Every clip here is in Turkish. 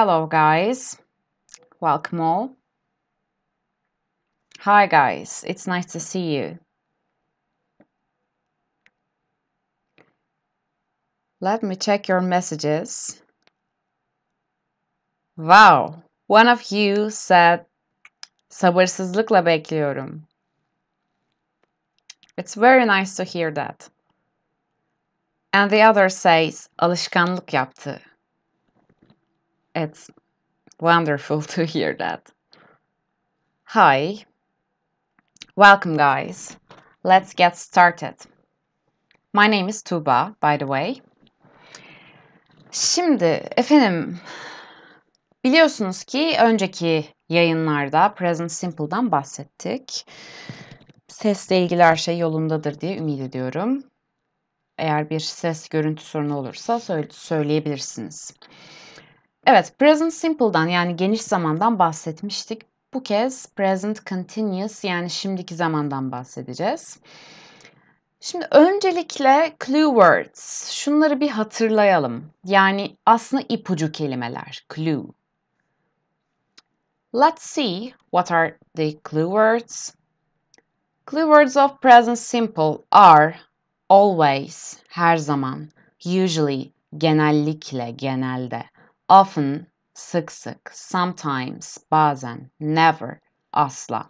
Hello, guys. Welcome all. Hi, guys. It's nice to see you. Let me check your messages. Wow. One of you said sabırsızlıkla bekliyorum. It's very nice to hear that. And the other says alışkanlık yaptı. It's wonderful to hear that. Hi. Welcome, guys. Let's get started. My name is Tuba, by the way. Şimdi efendim biliyorsunuz ki önceki yayınlarda Present Simple'dan bahsettik. Sesle ilgili her şey yolundadır diye ümit ediyorum. Eğer bir ses görüntü sorunu olursa söyleyebilirsiniz. Evet, present simple'dan yani geniş zamandan bahsetmiştik. Bu kez present continuous yani şimdiki zamandan bahsedeceğiz. Şimdi öncelikle clue words. Şunları bir hatırlayalım. Yani aslında ipucu kelimeler. Clue. Let's see what are the clue words. Clue words of present simple are always, her zaman, usually, genellikle, genelde, often, sık sık, sometimes, bazen, never, asla.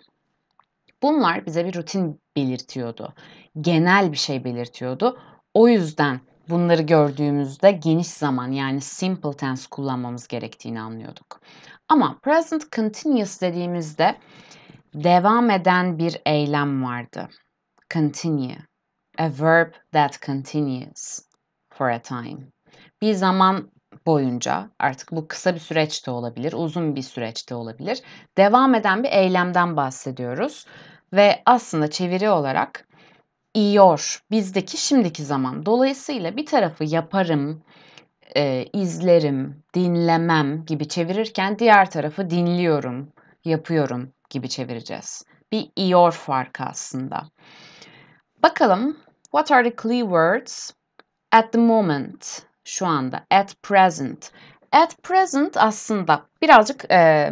Bunlar bize bir rutin belirtiyordu. Genel bir şey belirtiyordu. O yüzden bunları gördüğümüzde geniş zaman yani simple tense kullanmamız gerektiğini anlıyorduk. Ama present continuous dediğimizde devam eden bir eylem vardı. Continue. A verb that continues for a time. Bir zaman boyunca artık bu kısa bir süreçte olabilir, uzun bir süreçte olabilir. Devam eden bir eylemden bahsediyoruz ve aslında çeviri olarak iyor bizdeki şimdiki zaman. Dolayısıyla bir tarafı yaparım, e, izlerim, dinlemem gibi çevirirken diğer tarafı dinliyorum, yapıyorum gibi çevireceğiz. Bir iyor farkı aslında. Bakalım what are the clue words at the moment şu anda at present. At present aslında birazcık e,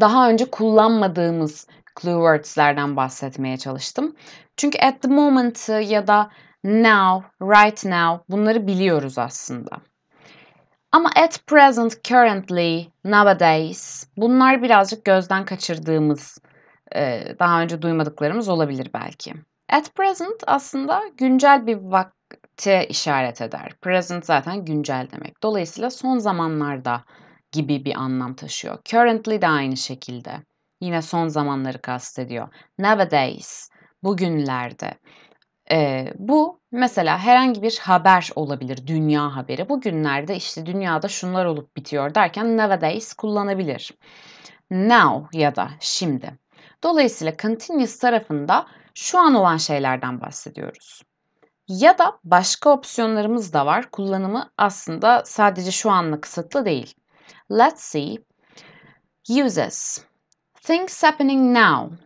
daha önce kullanmadığımız clue words'lerden bahsetmeye çalıştım. Çünkü at the moment ya da now, right now bunları biliyoruz aslında. Ama at present, currently, nowadays bunlar birazcık gözden kaçırdığımız, daha önce duymadıklarımız olabilir belki. At present aslında güncel bir vakte işaret eder. Present zaten güncel demek. Dolayısıyla son zamanlarda gibi bir anlam taşıyor. Currently de aynı şekilde. Yine son zamanları kastediyor. Nowadays, bugünlerde. Ee, bu mesela herhangi bir haber olabilir, dünya haberi. Bugünlerde işte dünyada şunlar olup bitiyor derken nowadays kullanabilir. Now ya da şimdi. Dolayısıyla continuous tarafında şu an olan şeylerden bahsediyoruz. Ya da başka opsiyonlarımız da var. Kullanımı aslında sadece şu anla kısıtlı değil. Let's see. Uses. Things happening now.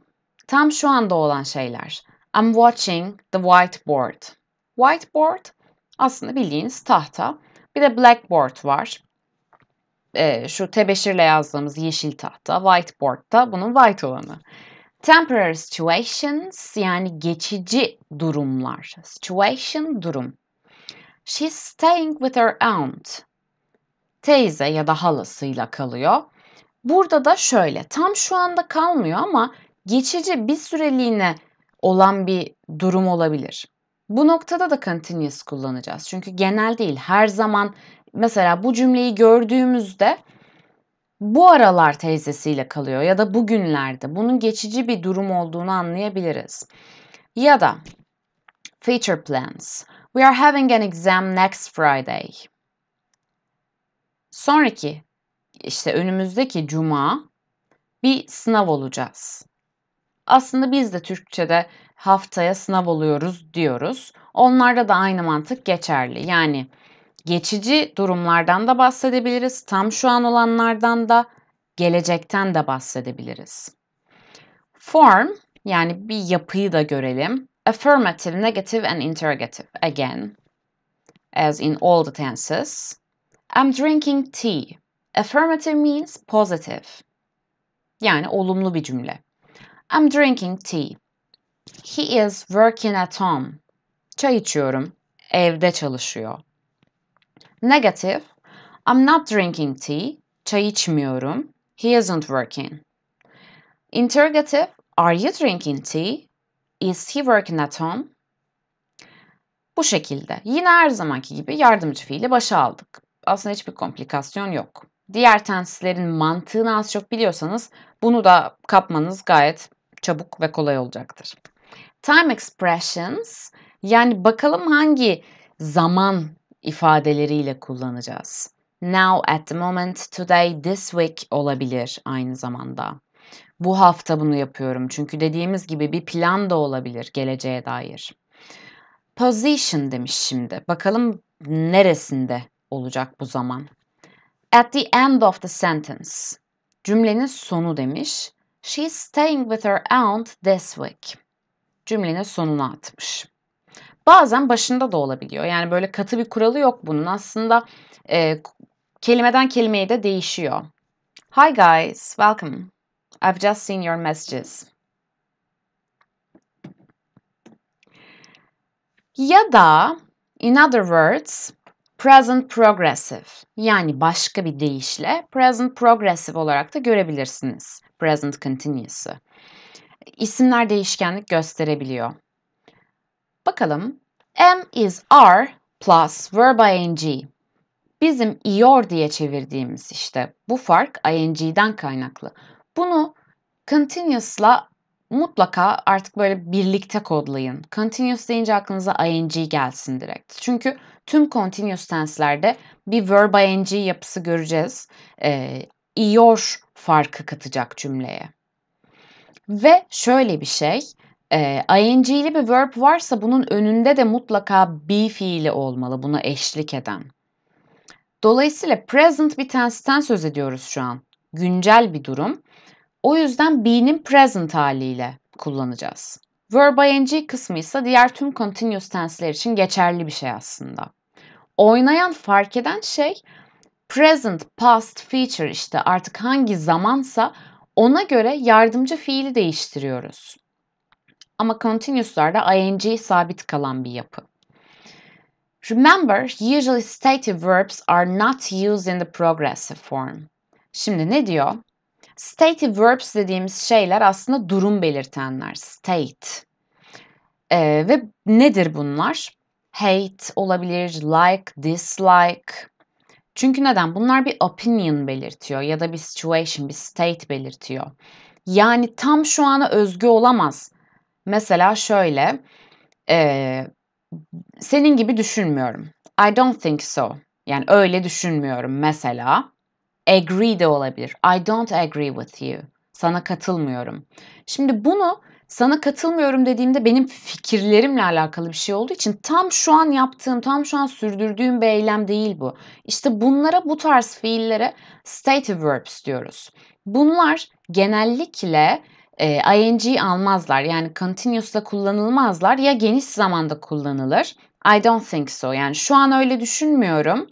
Tam şu anda olan şeyler. I'm watching the whiteboard. Whiteboard aslında bildiğiniz tahta. Bir de blackboard var. Ee, şu tebeşirle yazdığımız yeşil tahta. Whiteboard da bunun white olanı. Temporary situations yani geçici durumlar. Situation durum. She's staying with her aunt. Teyze ya da halasıyla kalıyor. Burada da şöyle tam şu anda kalmıyor ama geçici bir süreliğine olan bir durum olabilir. Bu noktada da continuous kullanacağız. Çünkü genel değil. Her zaman mesela bu cümleyi gördüğümüzde bu aralar teyzesiyle kalıyor ya da bugünlerde bunun geçici bir durum olduğunu anlayabiliriz. Ya da future plans. We are having an exam next Friday. Sonraki işte önümüzdeki cuma bir sınav olacağız. Aslında biz de Türkçe'de haftaya sınav oluyoruz diyoruz. Onlarda da aynı mantık geçerli. Yani geçici durumlardan da bahsedebiliriz. Tam şu an olanlardan da gelecekten de bahsedebiliriz. Form yani bir yapıyı da görelim. Affirmative, negative and interrogative. Again, as in all the tenses. I'm drinking tea. Affirmative means positive. Yani olumlu bir cümle. I'm drinking tea. He is working at home. Çay içiyorum. Evde çalışıyor. Negative. I'm not drinking tea. Çay içmiyorum. He isn't working. Interrogative. Are you drinking tea? Is he working at home? Bu şekilde. Yine her zamanki gibi yardımcı fiili başa aldık. Aslında hiçbir komplikasyon yok. Diğer tenslerin mantığını az çok biliyorsanız bunu da kapmanız gayet çabuk ve kolay olacaktır. Time expressions yani bakalım hangi zaman ifadeleriyle kullanacağız. Now, at the moment, today, this week olabilir aynı zamanda. Bu hafta bunu yapıyorum çünkü dediğimiz gibi bir plan da olabilir geleceğe dair. Position demiş şimdi. Bakalım neresinde olacak bu zaman. At the end of the sentence. Cümlenin sonu demiş. She's staying with her aunt this week. Cümlenin sonuna atmış. Bazen başında da olabiliyor. Yani böyle katı bir kuralı yok bunun. Aslında e, kelimeden kelimeye de değişiyor. Hi guys, welcome. I've just seen your messages. Ya da in other words present progressive yani başka bir deyişle present progressive olarak da görebilirsiniz. Present continuous'ı. İsimler değişkenlik gösterebiliyor. Bakalım. M is R plus verb ing. Bizim ior diye çevirdiğimiz işte bu fark ing'den kaynaklı. Bunu continuous'la mutlaka artık böyle birlikte kodlayın. Continuous deyince aklınıza ing gelsin direkt. Çünkü tüm continuous tense'lerde bir verb ing yapısı göreceğiz. Ee, ior farkı katacak cümleye. Ve şöyle bir şey, e, ing'li bir verb varsa bunun önünde de mutlaka be fiili olmalı buna eşlik eden. Dolayısıyla present bir tense'ten söz ediyoruz şu an. Güncel bir durum. O yüzden be'nin present haliyle kullanacağız. Verb ing kısmı ise diğer tüm continuous tense'ler için geçerli bir şey aslında. Oynayan, fark eden şey present, past, future işte artık hangi zamansa ona göre yardımcı fiili değiştiriyoruz. Ama continuous'larda ing sabit kalan bir yapı. Remember, usually stative verbs are not used in the progressive form. Şimdi ne diyor? Stative verbs dediğimiz şeyler aslında durum belirtenler. State. Ee, ve nedir bunlar? Hate olabilir, like, dislike. Çünkü neden? Bunlar bir opinion belirtiyor ya da bir situation, bir state belirtiyor. Yani tam şu ana özgü olamaz. Mesela şöyle, e, senin gibi düşünmüyorum. I don't think so. Yani öyle düşünmüyorum mesela. Agree de olabilir. I don't agree with you. Sana katılmıyorum. Şimdi bunu sana katılmıyorum dediğimde benim fikirlerimle alakalı bir şey olduğu için tam şu an yaptığım, tam şu an sürdürdüğüm bir eylem değil bu. İşte bunlara bu tarz fiillere stative verbs diyoruz. Bunlar genellikle e, ing almazlar. Yani continuous'la kullanılmazlar. Ya geniş zamanda kullanılır. I don't think so. Yani şu an öyle düşünmüyorum.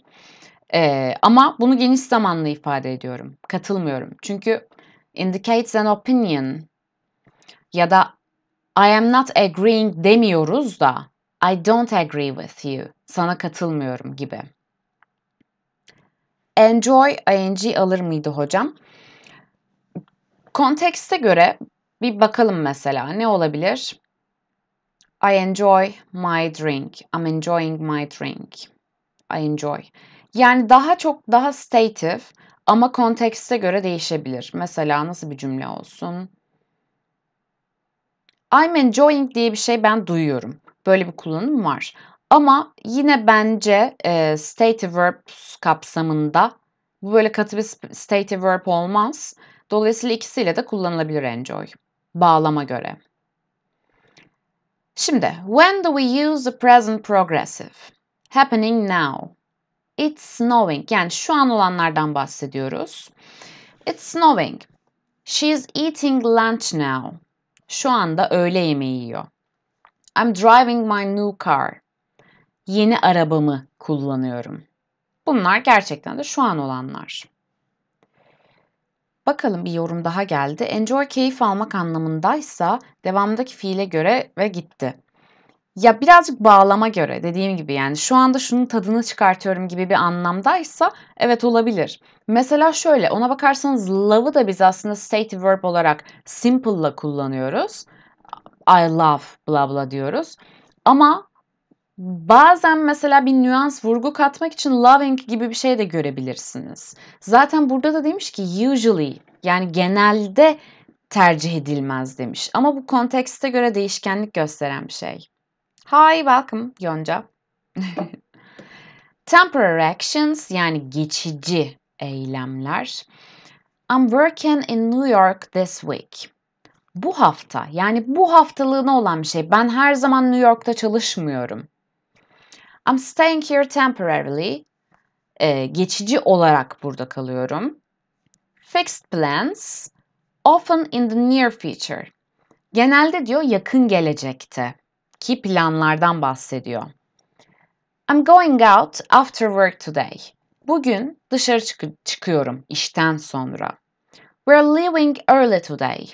E, ama bunu geniş zamanla ifade ediyorum. Katılmıyorum. Çünkü indicates an opinion ya da I am not agreeing demiyoruz da I don't agree with you. Sana katılmıyorum gibi. Enjoy ing alır mıydı hocam? Kontekste göre bir bakalım mesela ne olabilir? I enjoy my drink. I'm enjoying my drink. I enjoy. Yani daha çok daha stative ama kontekste göre değişebilir. Mesela nasıl bir cümle olsun? I'm enjoying diye bir şey ben duyuyorum. Böyle bir kullanım var. Ama yine bence e, stative verbs kapsamında bu böyle katı bir stative verb olmaz. Dolayısıyla ikisiyle de kullanılabilir enjoy. Bağlama göre. Şimdi, when do we use the present progressive? Happening now. It's snowing. Yani şu an olanlardan bahsediyoruz. It's snowing. She's eating lunch now. Şu anda öğle yemeği yiyor. I'm driving my new car. Yeni arabamı kullanıyorum. Bunlar gerçekten de şu an olanlar. Bakalım bir yorum daha geldi. Enjoy keyif almak anlamındaysa devamındaki fiile göre ve gitti. Ya birazcık bağlama göre dediğim gibi yani şu anda şunun tadını çıkartıyorum gibi bir anlamdaysa evet olabilir. Mesela şöyle ona bakarsanız love'ı da biz aslında state verb olarak simple'la kullanıyoruz. I love bla bla diyoruz. Ama bazen mesela bir nüans vurgu katmak için loving gibi bir şey de görebilirsiniz. Zaten burada da demiş ki usually yani genelde tercih edilmez demiş. Ama bu kontekste göre değişkenlik gösteren bir şey. Hi, welcome Yonca. Temporary actions yani geçici eylemler. I'm working in New York this week. Bu hafta yani bu haftalığına olan bir şey. Ben her zaman New York'ta çalışmıyorum. I'm staying here temporarily. Ee, geçici olarak burada kalıyorum. Fixed plans. Often in the near future. Genelde diyor yakın gelecekte ki planlardan bahsediyor. I'm going out after work today. Bugün dışarı çık- çıkıyorum işten sonra. We're leaving early today.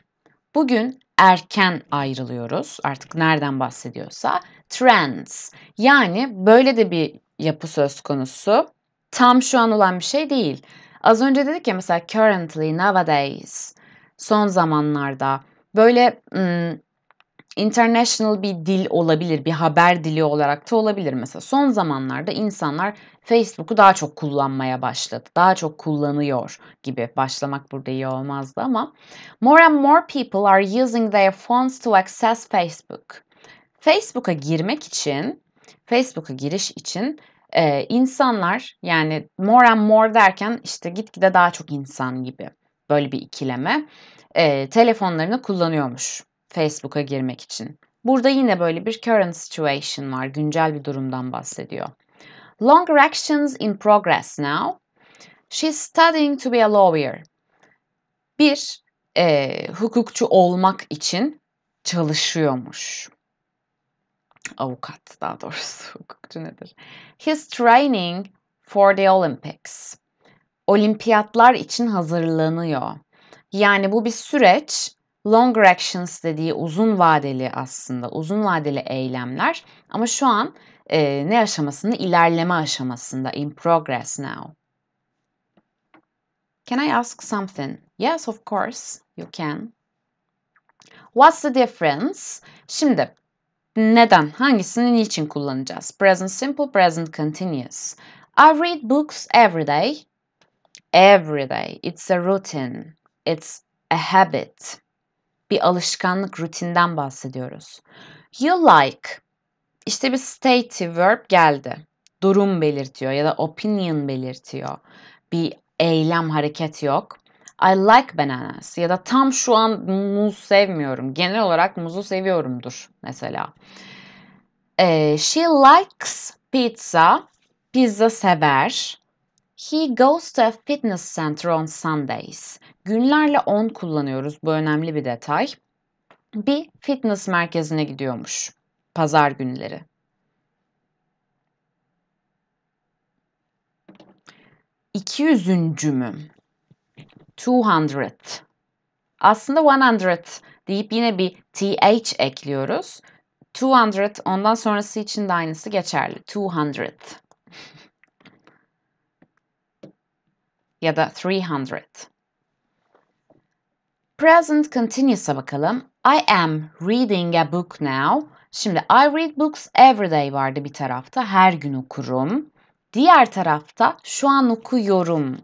Bugün erken ayrılıyoruz. Artık nereden bahsediyorsa. Trends. Yani böyle de bir yapı söz konusu. Tam şu an olan bir şey değil. Az önce dedik ya mesela currently, nowadays. Son zamanlarda. Böyle ım, international bir dil olabilir, bir haber dili olarak da olabilir. Mesela son zamanlarda insanlar Facebook'u daha çok kullanmaya başladı. Daha çok kullanıyor gibi. Başlamak burada iyi olmazdı ama more and more people are using their phones to access Facebook. Facebook'a girmek için, Facebook'a giriş için e, insanlar yani more and more derken işte gitgide daha çok insan gibi böyle bir ikileme e, telefonlarını kullanıyormuş Facebook'a girmek için. Burada yine böyle bir current situation var. Güncel bir durumdan bahsediyor. Longer actions in progress now. She's studying to be a lawyer. Bir, e, hukukçu olmak için çalışıyormuş. Avukat daha doğrusu hukukçu nedir? He's training for the Olympics. Olimpiyatlar için hazırlanıyor. Yani bu bir süreç longer actions dediği uzun vadeli aslında uzun vadeli eylemler ama şu an e, ne aşamasında ilerleme aşamasında in progress now. Can I ask something? Yes, of course, you can. What's the difference? Şimdi neden? Hangisini niçin kullanacağız? Present simple, present continuous. I read books every day. Every day. It's a routine. It's a habit bir alışkanlık, rutinden bahsediyoruz. You like. İşte bir stative verb geldi. Durum belirtiyor ya da opinion belirtiyor. Bir eylem, hareket yok. I like bananas ya da tam şu an muz sevmiyorum. Genel olarak muzu seviyorumdur mesela. Ee, she likes pizza. Pizza sever. He goes to a fitness center on Sundays. Günlerle on kullanıyoruz. Bu önemli bir detay. Bir fitness merkezine gidiyormuş. Pazar günleri. İki yüzüncü mü? 200. Aslında 100 deyip yine bir th ekliyoruz. 200 ondan sonrası için de aynısı geçerli. 200. ya da 300. Present continuous'a bakalım. I am reading a book now. Şimdi I read books every day vardı bir tarafta. Her gün okurum. Diğer tarafta şu an okuyorum.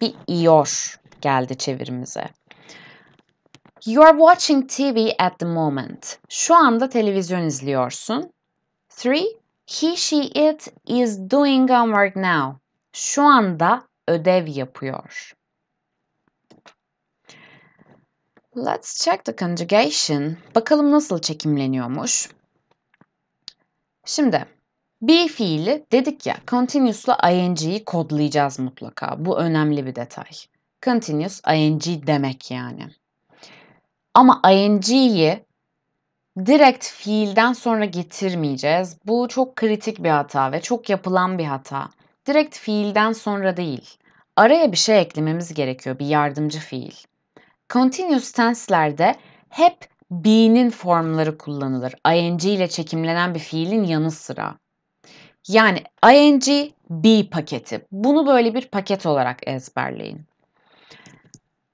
Bir iyor geldi çevirimize. You are watching TV at the moment. Şu anda televizyon izliyorsun. 3. He, she, it is doing homework now. Şu anda ödev yapıyor. Let's check the conjugation. Bakalım nasıl çekimleniyormuş. Şimdi be fiili dedik ya continuous'la ing'yi kodlayacağız mutlaka. Bu önemli bir detay. Continuous ing demek yani. Ama ing'yi direkt fiilden sonra getirmeyeceğiz. Bu çok kritik bir hata ve çok yapılan bir hata. Direkt fiilden sonra değil. araya bir şey eklememiz gerekiyor, bir yardımcı fiil. Continuous tense'lerde hep be'nin formları kullanılır. ing ile çekimlenen bir fiilin yanı sıra. Yani ing be paketi. Bunu böyle bir paket olarak ezberleyin.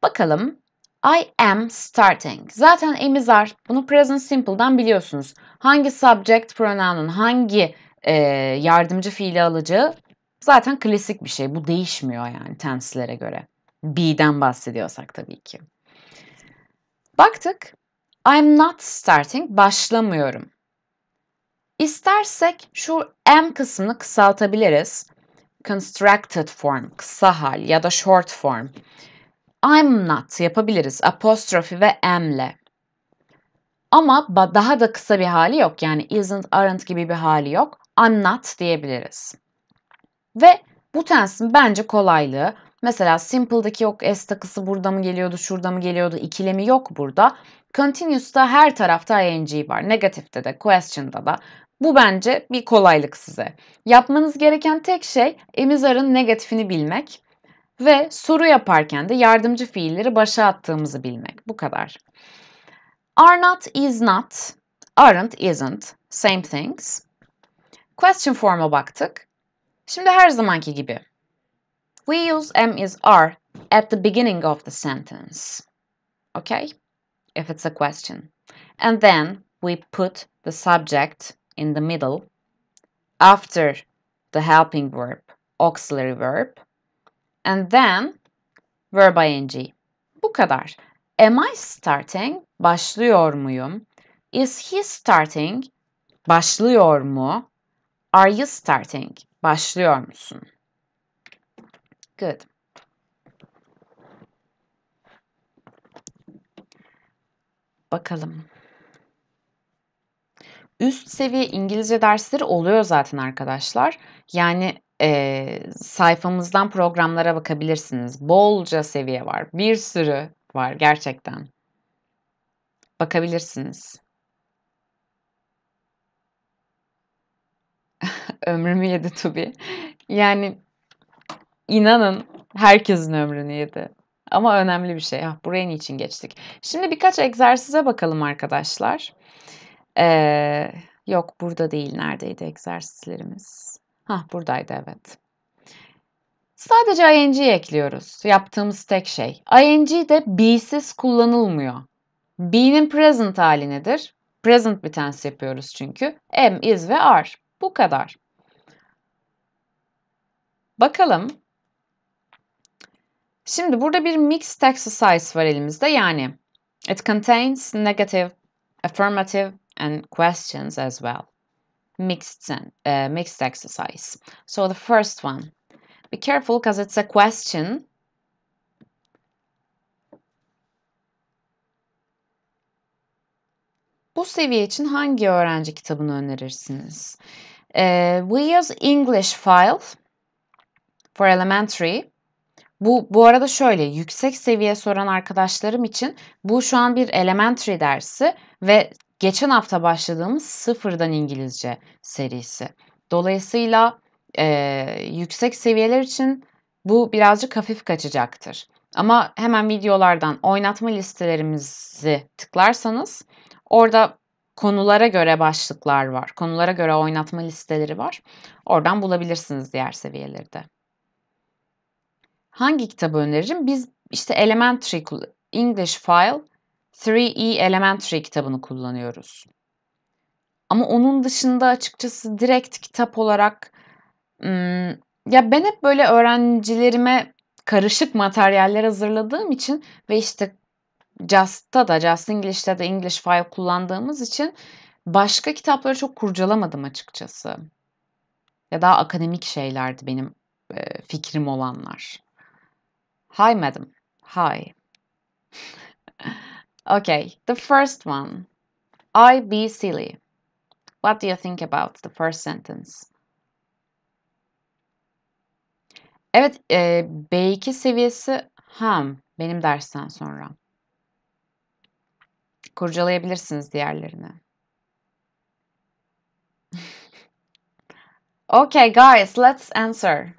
Bakalım. I am starting. Zaten emizar. Bunu present simple'dan biliyorsunuz. Hangi subject pronoun'un hangi e, yardımcı fiili alacağı zaten klasik bir şey. Bu değişmiyor yani tense'lere göre. Be'den bahsediyorsak tabii ki. Baktık. I'm not starting. Başlamıyorum. İstersek şu am kısmını kısaltabiliriz. Constructed form, kısa hal ya da short form. I'm not yapabiliriz apostrofi ve am'le. Ama daha da kısa bir hali yok. Yani isn't, aren't gibi bir hali yok. I'm not diyebiliriz. Ve bu tensin bence kolaylığı. Mesela simple'daki yok s takısı burada mı geliyordu, şurada mı geliyordu ikilemi yok burada. Continuous'ta her tarafta ing var. Negatifte de, question'da da. Bu bence bir kolaylık size. Yapmanız gereken tek şey emizarın negatifini bilmek ve soru yaparken de yardımcı fiilleri başa attığımızı bilmek. Bu kadar. Are not, is not, aren't, isn't, same things. Question form'a baktık. Şimdi her zamanki gibi. We use am is are at the beginning of the sentence. Okay? If it's a question. And then we put the subject in the middle after the helping verb, auxiliary verb, and then verb ing. Bu kadar. Am I starting? Başlıyor muyum? Is he starting? Başlıyor mu? Are you starting? Başlıyor musun? Good. Bakalım. Üst seviye İngilizce dersleri oluyor zaten arkadaşlar. Yani e, sayfamızdan programlara bakabilirsiniz. Bolca seviye var. Bir sürü var gerçekten. Bakabilirsiniz. Ömrümü yedi Tubi. Yani inanın herkesin ömrünü yedi. Ama önemli bir şey. Ah, buraya niçin geçtik? Şimdi birkaç egzersize bakalım arkadaşlar. Ee, yok burada değil. Neredeydi egzersizlerimiz? Hah buradaydı evet. Sadece ing ekliyoruz. Yaptığımız tek şey. ing de be'siz kullanılmıyor. Be'nin present hali nedir? Present bir tense yapıyoruz çünkü. Am, is ve are. Bu kadar. Bakalım. Şimdi burada bir mixed exercise var elimizde. Yani it contains negative, affirmative and questions as well. Mixed, uh, mixed exercise. So the first one. Be careful because it's a question. Bu seviye için hangi öğrenci kitabını önerirsiniz? Uh, we use English file for elementary. Bu, bu arada şöyle yüksek seviye soran arkadaşlarım için bu şu an bir elementary dersi ve geçen hafta başladığımız sıfırdan İngilizce serisi. Dolayısıyla e, yüksek seviyeler için bu birazcık hafif kaçacaktır. Ama hemen videolardan oynatma listelerimizi tıklarsanız orada konulara göre başlıklar var. Konulara göre oynatma listeleri var. Oradan bulabilirsiniz diğer seviyeleri de. Hangi kitabı öneririm? Biz işte Elementary English File 3E Elementary kitabını kullanıyoruz. Ama onun dışında açıkçası direkt kitap olarak ya ben hep böyle öğrencilerime karışık materyaller hazırladığım için ve işte Just'ta da Just English'te de English File kullandığımız için başka kitapları çok kurcalamadım açıkçası. Ya daha akademik şeylerdi benim fikrim olanlar. Hi, madam. Hi. okay, the first one. I be silly. What do you think about the first sentence? Evet, e, B2 seviyesi ham benim dersten sonra. Kurcalayabilirsiniz diğerlerini. okay, guys, let's answer.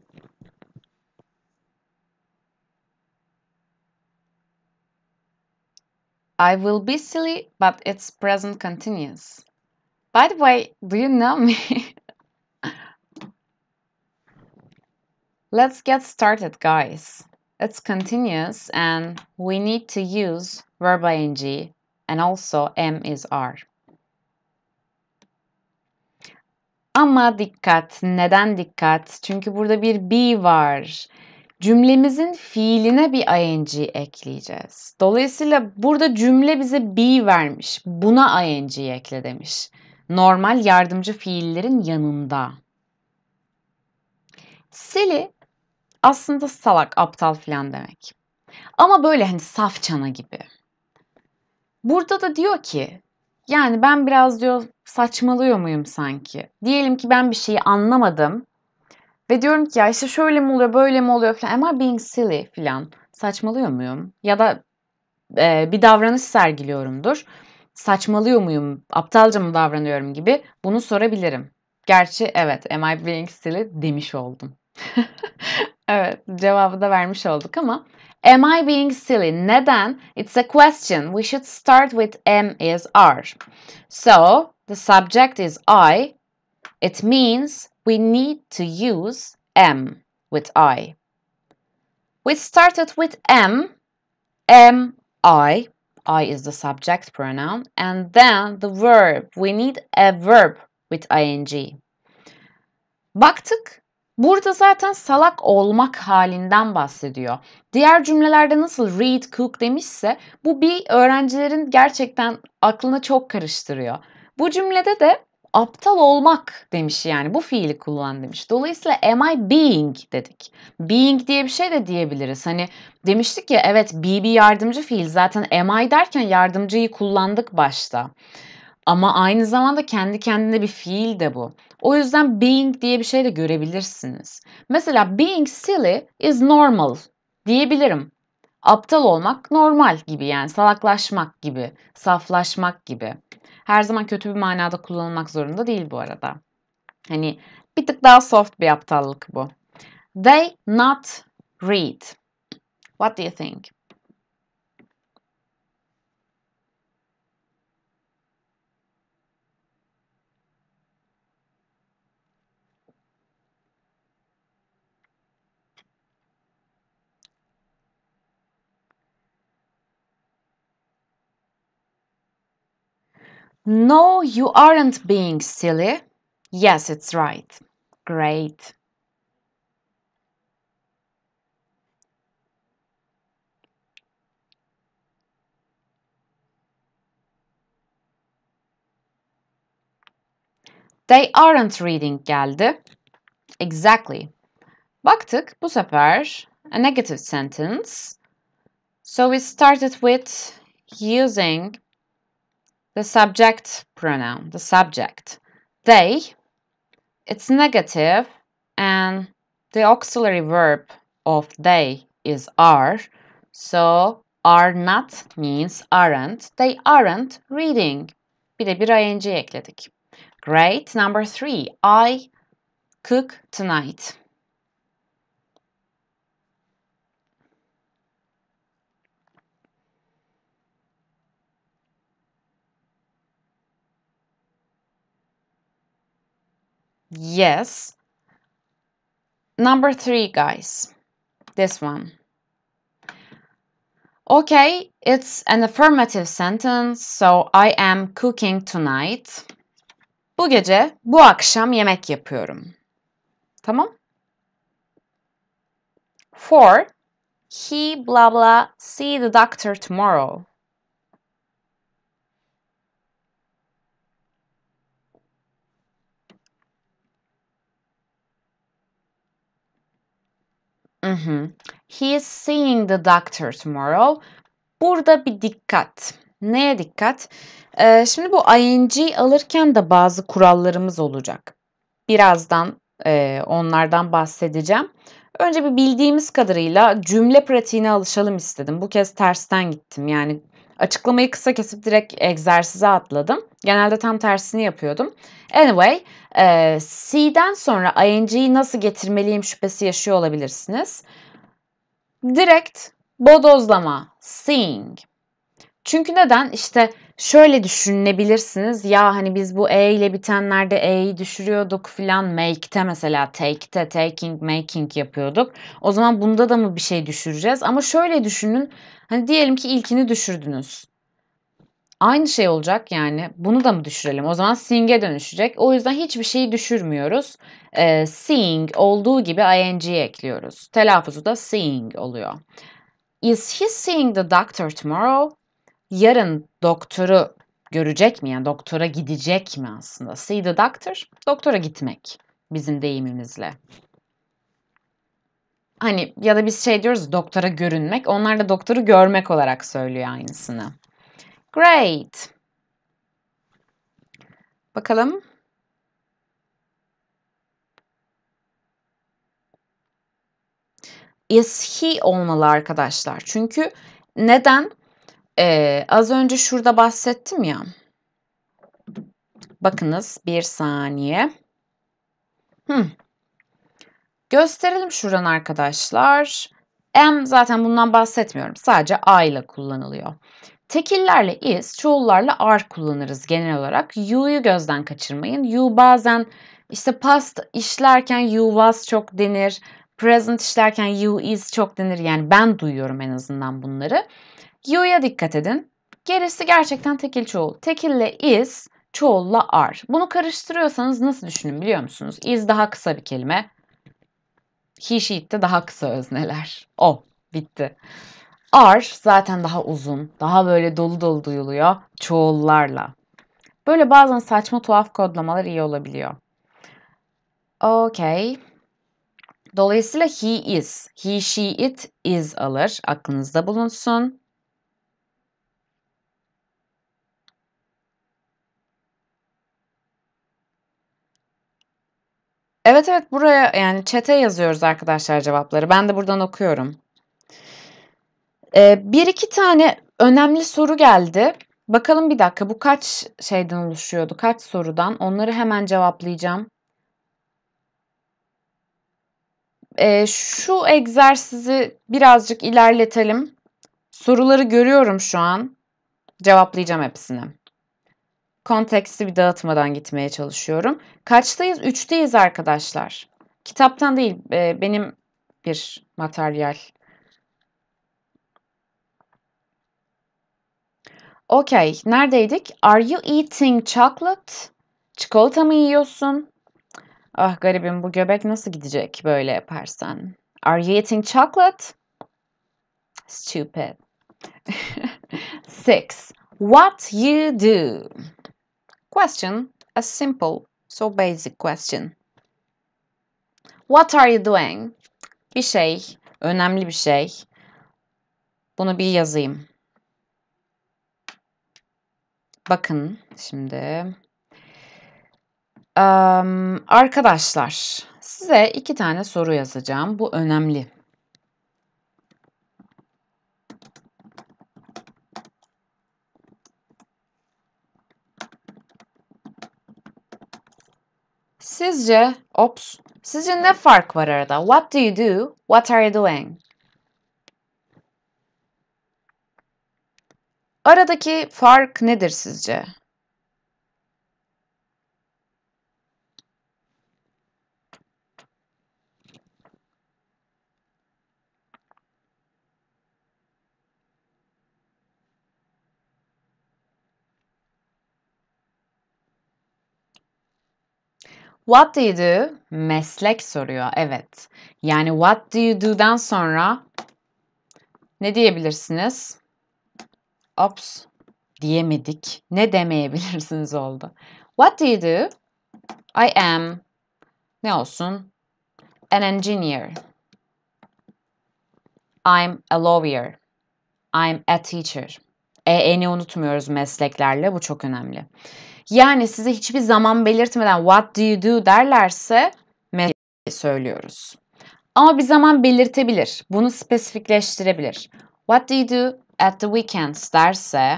I will be silly, but it's present continuous. By the way, do you know me? Let's get started, guys. It's continuous and we need to use verb ing and also M is R. Ama dikkat. Neden dikkat? Çünkü burada bir be var. Cümlemizin fiiline bir ing ekleyeceğiz. Dolayısıyla burada cümle bize be vermiş. Buna ing ekle demiş. Normal yardımcı fiillerin yanında. Silly aslında salak, aptal falan demek. Ama böyle hani saf çana gibi. Burada da diyor ki yani ben biraz diyor saçmalıyor muyum sanki? Diyelim ki ben bir şeyi anlamadım ve diyorum ki ya işte şöyle mi oluyor böyle mi oluyor falan. Am I being silly falan? Saçmalıyor muyum? Ya da e, bir davranış sergiliyorumdur. Saçmalıyor muyum? Aptalca mı davranıyorum gibi bunu sorabilirim. Gerçi evet am I being silly demiş oldum. evet cevabı da vermiş olduk ama Am I being silly? Neden? It's a question. We should start with am is are. So, the subject is I. It means we need to use am with I. We started with am. Am I. I is the subject pronoun. And then the verb. We need a verb with ing. Baktık Burada zaten salak olmak halinden bahsediyor. Diğer cümlelerde nasıl read, cook demişse bu bir öğrencilerin gerçekten aklını çok karıştırıyor. Bu cümlede de aptal olmak demiş yani bu fiili kullan demiş. Dolayısıyla am I being dedik. Being diye bir şey de diyebiliriz. Hani demiştik ya evet be bir yardımcı fiil zaten am I derken yardımcıyı kullandık başta. Ama aynı zamanda kendi kendine bir fiil de bu. O yüzden being diye bir şey de görebilirsiniz. Mesela being silly is normal diyebilirim. Aptal olmak normal gibi yani salaklaşmak gibi, saflaşmak gibi. Her zaman kötü bir manada kullanılmak zorunda değil bu arada. Hani bir tık daha soft bir aptallık bu. They not read. What do you think? No, you aren't being silly. Yes, it's right. Great. They aren't reading geldi. Exactly. Baktık bu sefer a negative sentence. So we started with using the subject pronoun, the subject. They, it's negative, and the auxiliary verb of they is are. So are not means aren't. They aren't reading. Bir de bir ing ekledik. Great. Number three. I cook tonight. Yes. Number three, guys. This one. Okay, it's an affirmative sentence, so I am cooking tonight. Bu gece, bu akşam yemek yapıyorum. Tamam? Four, he blah blah see the doctor tomorrow. Mm-hmm. He is seeing the doctor tomorrow. Burada bir dikkat. Neye dikkat? Ee, şimdi bu ing alırken de bazı kurallarımız olacak. Birazdan e, onlardan bahsedeceğim. Önce bir bildiğimiz kadarıyla cümle pratiğine alışalım istedim. Bu kez tersten gittim. Yani açıklamayı kısa kesip direkt egzersize atladım. Genelde tam tersini yapıyordum. Anyway, e, C'den sonra ing'yi nasıl getirmeliyim şüphesi yaşıyor olabilirsiniz. Direkt bodozlama, seeing. Çünkü neden? İşte şöyle düşünebilirsiniz. Ya hani biz bu e ile bitenlerde e'yi düşürüyorduk filan. Make'te mesela take'te, taking, making yapıyorduk. O zaman bunda da mı bir şey düşüreceğiz? Ama şöyle düşünün. Hani diyelim ki ilkini düşürdünüz. Aynı şey olacak yani. Bunu da mı düşürelim? O zaman sing'e dönüşecek. O yüzden hiçbir şeyi düşürmüyoruz. Ee, sing olduğu gibi ing ekliyoruz. Telaffuzu da seeing oluyor. Is he seeing the doctor tomorrow? Yarın doktoru görecek mi? Yani doktora gidecek mi aslında? See the doctor, doktora gitmek bizim deyimimizle. Hani ya da biz şey diyoruz doktora görünmek. Onlar da doktoru görmek olarak söylüyor aynısını. Great. Bakalım. Is he olmalı arkadaşlar. Çünkü neden? Ee, az önce şurada bahsettim ya. Bakınız bir saniye. Hmm. Gösterelim şuradan arkadaşlar. M zaten bundan bahsetmiyorum. Sadece I ile kullanılıyor. Tekillerle is, çoğullarla are kullanırız genel olarak. You'yu gözden kaçırmayın. You bazen işte past işlerken you was çok denir. Present işlerken you is çok denir. Yani ben duyuyorum en azından bunları. You'ya dikkat edin. Gerisi gerçekten tekil çoğul. Tekille is, çoğulla are. Bunu karıştırıyorsanız nasıl düşünün biliyor musunuz? Is daha kısa bir kelime. He, she'de daha kısa özneler. O, bitti. Are zaten daha uzun, daha böyle dolu dolu duyuluyor çoğullarla. Böyle bazen saçma tuhaf kodlamalar iyi olabiliyor. Okay. Dolayısıyla he is, he, she, it, is alır. Aklınızda bulunsun. Evet evet buraya yani çete yazıyoruz arkadaşlar cevapları. Ben de buradan okuyorum. Ee, bir iki tane önemli soru geldi. Bakalım bir dakika bu kaç şeyden oluşuyordu? Kaç sorudan? Onları hemen cevaplayacağım. Ee, şu egzersizi birazcık ilerletelim. Soruları görüyorum şu an. Cevaplayacağım hepsini. Konteksti bir dağıtmadan gitmeye çalışıyorum. Kaçtayız? Üçteyiz arkadaşlar. Kitaptan değil, e, benim bir materyal. Okey, neredeydik? Are you eating chocolate? Çikolata mı yiyorsun? Ah garibim bu göbek nasıl gidecek böyle yaparsan? Are you eating chocolate? Stupid. Six. What you do? Question. A simple, so basic question. What are you doing? Bir şey, önemli bir şey. Bunu bir yazayım. Bakın şimdi. Um, arkadaşlar size iki tane soru yazacağım. Bu önemli. Sizce, ops, sizce ne fark var arada? What do you do? What are you doing? Aradaki fark nedir sizce? What do you do? Meslek soruyor. Evet. Yani what do you do'dan sonra ne diyebilirsiniz? Ops diyemedik. Ne demeyebilirsiniz oldu. What do you do? I am ne olsun? An engineer. I'm a lawyer. I'm a teacher. E, eni unutmuyoruz mesleklerle. Bu çok önemli. Yani size hiçbir zaman belirtmeden what do you do derlerse mesleği söylüyoruz. Ama bir zaman belirtebilir. Bunu spesifikleştirebilir. What do you do at the weekends derse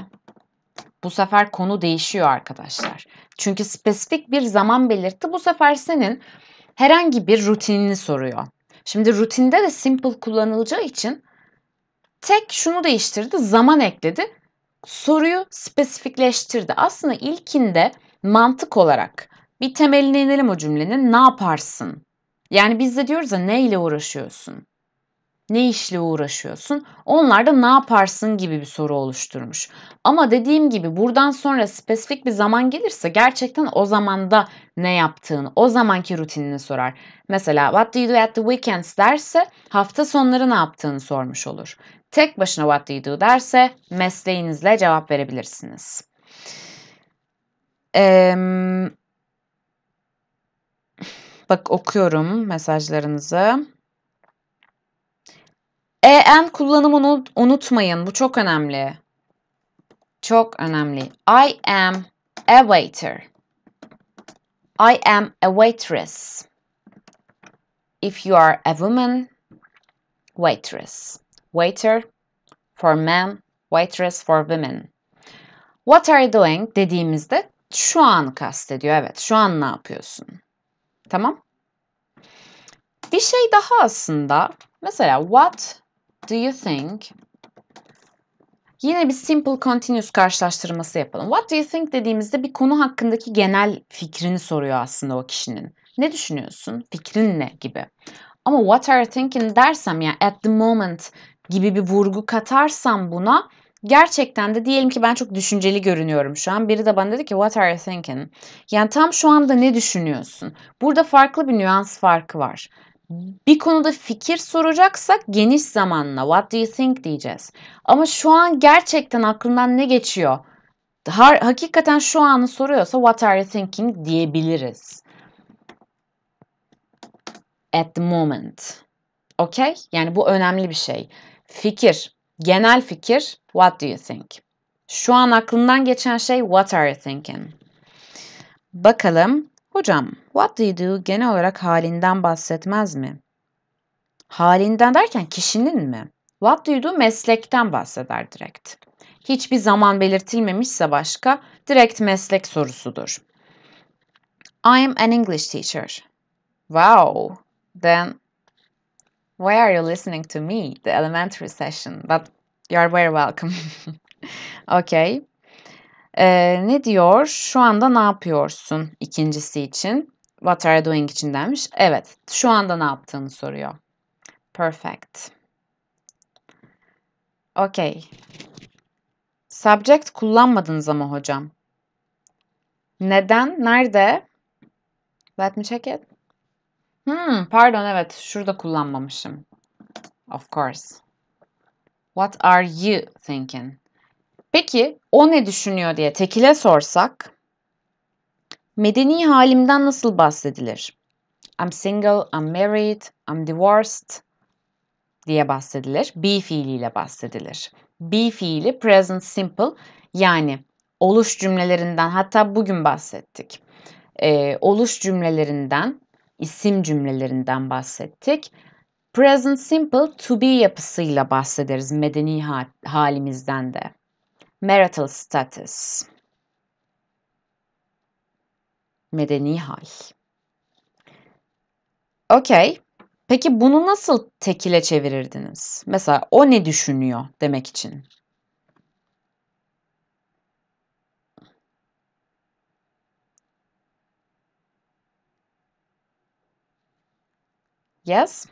bu sefer konu değişiyor arkadaşlar. Çünkü spesifik bir zaman belirtti. Bu sefer senin herhangi bir rutinini soruyor. Şimdi rutinde de simple kullanılacağı için tek şunu değiştirdi. Zaman ekledi. Soruyu spesifikleştirdi. Aslında ilkinde mantık olarak bir temeline inelim o cümlenin ne yaparsın? Yani biz de diyoruz ya neyle uğraşıyorsun? Ne işle uğraşıyorsun? Onlar da ne yaparsın gibi bir soru oluşturmuş. Ama dediğim gibi buradan sonra spesifik bir zaman gelirse gerçekten o zamanda ne yaptığını, o zamanki rutinini sorar. Mesela what do you do at the weekends derse hafta sonları ne yaptığını sormuş olur. Tek başına what do you do derse mesleğinizle cevap verebilirsiniz. Ee, bak okuyorum mesajlarınızı. En kullanımını unutmayın. Bu çok önemli. Çok önemli. I am a waiter. I am a waitress. If you are a woman, waitress. Waiter for men, waitress for women. What are you doing dediğimizde şu an kastediyor. Evet, şu an ne yapıyorsun? Tamam? Bir şey daha aslında. Mesela what do you think? Yine bir simple continuous karşılaştırması yapalım. What do you think dediğimizde bir konu hakkındaki genel fikrini soruyor aslında o kişinin. Ne düşünüyorsun? Fikrin ne gibi. Ama what are you thinking dersem yani at the moment gibi bir vurgu katarsam buna gerçekten de diyelim ki ben çok düşünceli görünüyorum şu an. Biri de bana dedi ki what are you thinking? Yani tam şu anda ne düşünüyorsun? Burada farklı bir nüans farkı var. Bir konuda fikir soracaksak geniş zamanla what do you think diyeceğiz. Ama şu an gerçekten aklından ne geçiyor? Ha, hakikaten şu anı soruyorsa what are you thinking diyebiliriz. At the moment. Okay? Yani bu önemli bir şey. Fikir, genel fikir what do you think? Şu an aklından geçen şey what are you thinking? Bakalım Hocam, what do you do genel olarak halinden bahsetmez mi? Halinden derken kişinin mi? What do you do meslekten bahseder direkt. Hiçbir zaman belirtilmemişse başka direkt meslek sorusudur. I am an English teacher. Wow. Then why are you listening to me, the elementary session? But you are very welcome. okay. Ee, ne diyor? Şu anda ne yapıyorsun ikincisi için. What are you doing için demiş. Evet, şu anda ne yaptığını soruyor. Perfect. Okay. Subject kullanmadınız ama hocam. Neden? Nerede? Let me check it. Hmm, pardon evet. Şurada kullanmamışım. Of course. What are you thinking? Peki o ne düşünüyor diye tekile sorsak medeni halimden nasıl bahsedilir? I'm single, I'm married, I'm divorced diye bahsedilir. Be fiiliyle bahsedilir. Be fiili present simple yani oluş cümlelerinden hatta bugün bahsettik. Ee, oluş cümlelerinden, isim cümlelerinden bahsettik. Present simple to be yapısıyla bahsederiz medeni halimizden de. Marital status. Medeni hal. Okey. Peki bunu nasıl tekile çevirirdiniz? Mesela o ne düşünüyor demek için. Yes.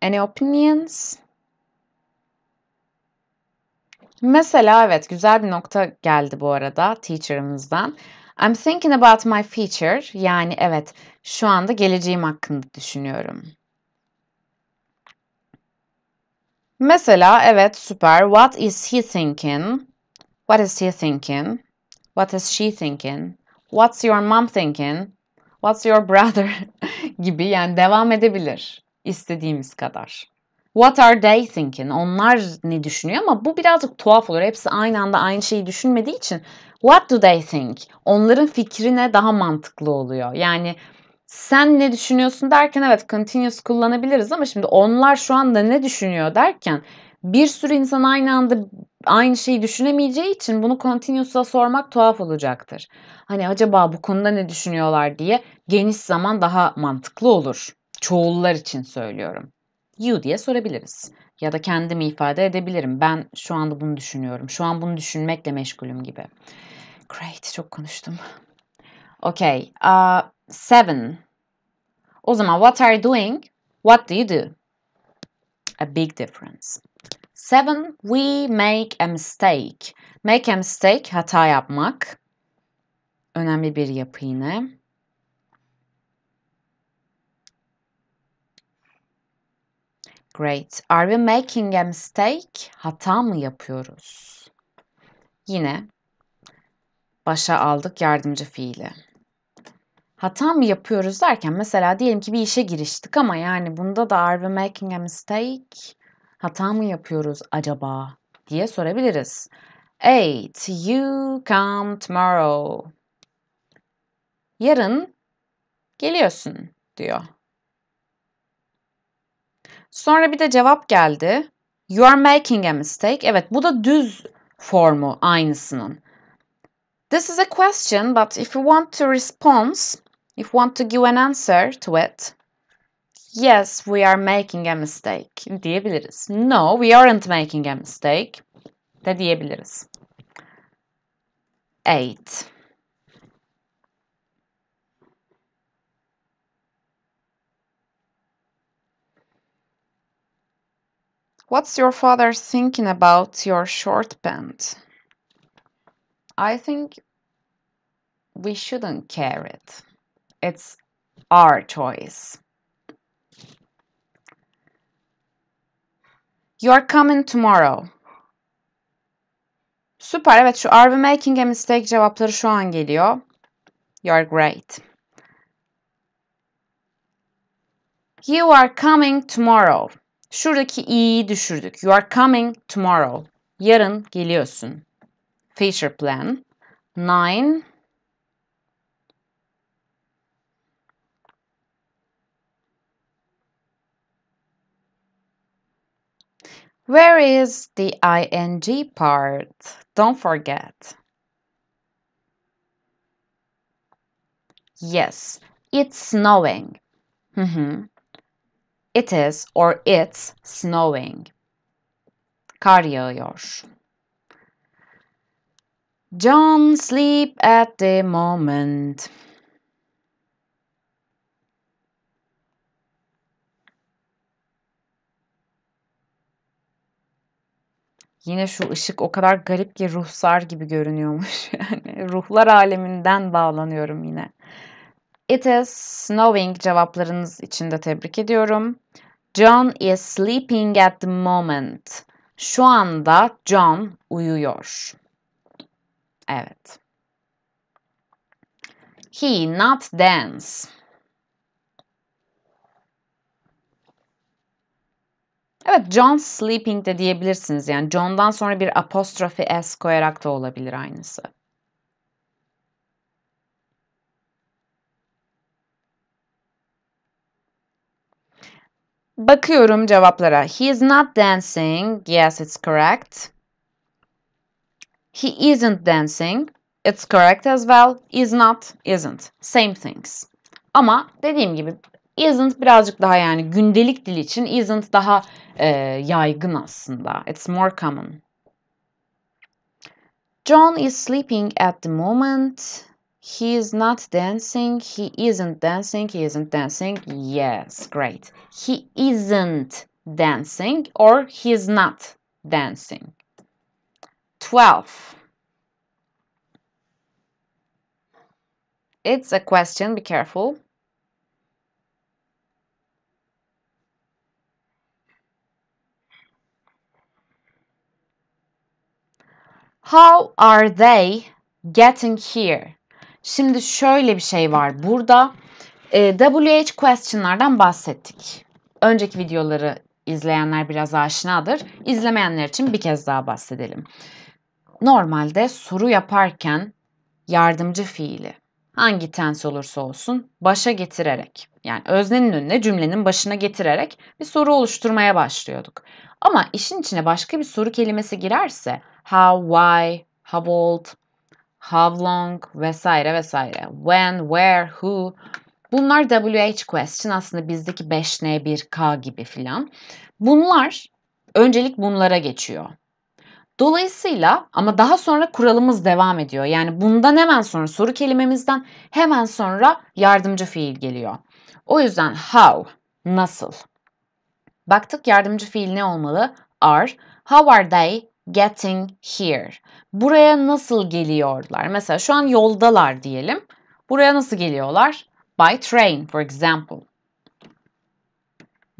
Any opinions? Mesela evet güzel bir nokta geldi bu arada teacher'ımızdan. I'm thinking about my future. Yani evet şu anda geleceğim hakkında düşünüyorum. Mesela evet süper. What is he thinking? What is he thinking? What is she thinking? What's your mom thinking? What's your brother? gibi yani devam edebilir istediğimiz kadar. What are they thinking? Onlar ne düşünüyor ama bu birazcık tuhaf olur. Hepsi aynı anda aynı şeyi düşünmediği için what do they think? Onların fikrine daha mantıklı oluyor. Yani sen ne düşünüyorsun derken evet continuous kullanabiliriz ama şimdi onlar şu anda ne düşünüyor derken bir sürü insan aynı anda aynı şeyi düşünemeyeceği için bunu continuous'a sormak tuhaf olacaktır. Hani acaba bu konuda ne düşünüyorlar diye geniş zaman daha mantıklı olur. Çoğullar için söylüyorum. You diye sorabiliriz. Ya da kendimi ifade edebilirim. Ben şu anda bunu düşünüyorum. Şu an bunu düşünmekle meşgulüm gibi. Great, çok konuştum. Okay, uh, seven. O zaman what are you doing? What do you do? A big difference. Seven, we make a mistake. Make a mistake, hata yapmak. Önemli bir yapı yine. Great. Are we making a mistake? Hata mı yapıyoruz? Yine başa aldık yardımcı fiili. Hata mı yapıyoruz derken mesela diyelim ki bir işe giriştik ama yani bunda da are we making a mistake? Hata mı yapıyoruz acaba diye sorabiliriz. Eight, you come tomorrow. Yarın geliyorsun diyor. Sonra bir de cevap geldi. You are making a mistake. Evet bu da düz formu aynısının. This is a question but if you want to response, if want to give an answer to it, yes we are making a mistake diyebiliriz. No we aren't making a mistake de diyebiliriz. 8. What's your father thinking about your short pants? I think we shouldn't care it. It's our choice. You're coming tomorrow. Süper. Evet şu are we making a mistake cevapları şu an geliyor. You're great. You are coming tomorrow. Şuradaki i'yi düşürdük. You are coming tomorrow. Yarın geliyorsun. Future plan. Nine. Where is the ing part? Don't forget. Yes, it's snowing. Hı hı. It is or it's snowing. Kar yağıyor. John sleep at the moment. Yine şu ışık o kadar garip ki ruhsar gibi görünüyormuş. Yani ruhlar aleminden bağlanıyorum yine. It is snowing cevaplarınız için de tebrik ediyorum. John is sleeping at the moment. Şu anda John uyuyor. Evet. He not dance. Evet, John sleeping de diyebilirsiniz. Yani John'dan sonra bir apostrofi s koyarak da olabilir aynısı. Bakıyorum cevaplara. He is not dancing. Yes, it's correct. He isn't dancing. It's correct as well. Is not, isn't. Same things. Ama dediğim gibi isn't birazcık daha yani gündelik dil için isn't daha e, yaygın aslında. It's more common. John is sleeping at the moment. He is not dancing. He isn't dancing. He isn't dancing. Yes, great. He isn't dancing or he is not dancing. 12. It's a question, be careful. How are they getting here? Şimdi şöyle bir şey var. Burada e, WH question'lardan bahsettik. Önceki videoları izleyenler biraz aşinadır. İzlemeyenler için bir kez daha bahsedelim. Normalde soru yaparken yardımcı fiili hangi tense olursa olsun başa getirerek yani öznenin önüne cümlenin başına getirerek bir soru oluşturmaya başlıyorduk. Ama işin içine başka bir soru kelimesi girerse how, why, how old, how long vesaire vesaire. When, where, who. Bunlar WH question aslında bizdeki 5N 1K gibi filan. Bunlar öncelik bunlara geçiyor. Dolayısıyla ama daha sonra kuralımız devam ediyor. Yani bundan hemen sonra soru kelimemizden hemen sonra yardımcı fiil geliyor. O yüzden how, nasıl. Baktık yardımcı fiil ne olmalı? Are. How are they getting here? Buraya nasıl geliyorlar? Mesela şu an yoldalar diyelim. Buraya nasıl geliyorlar? By train, for example.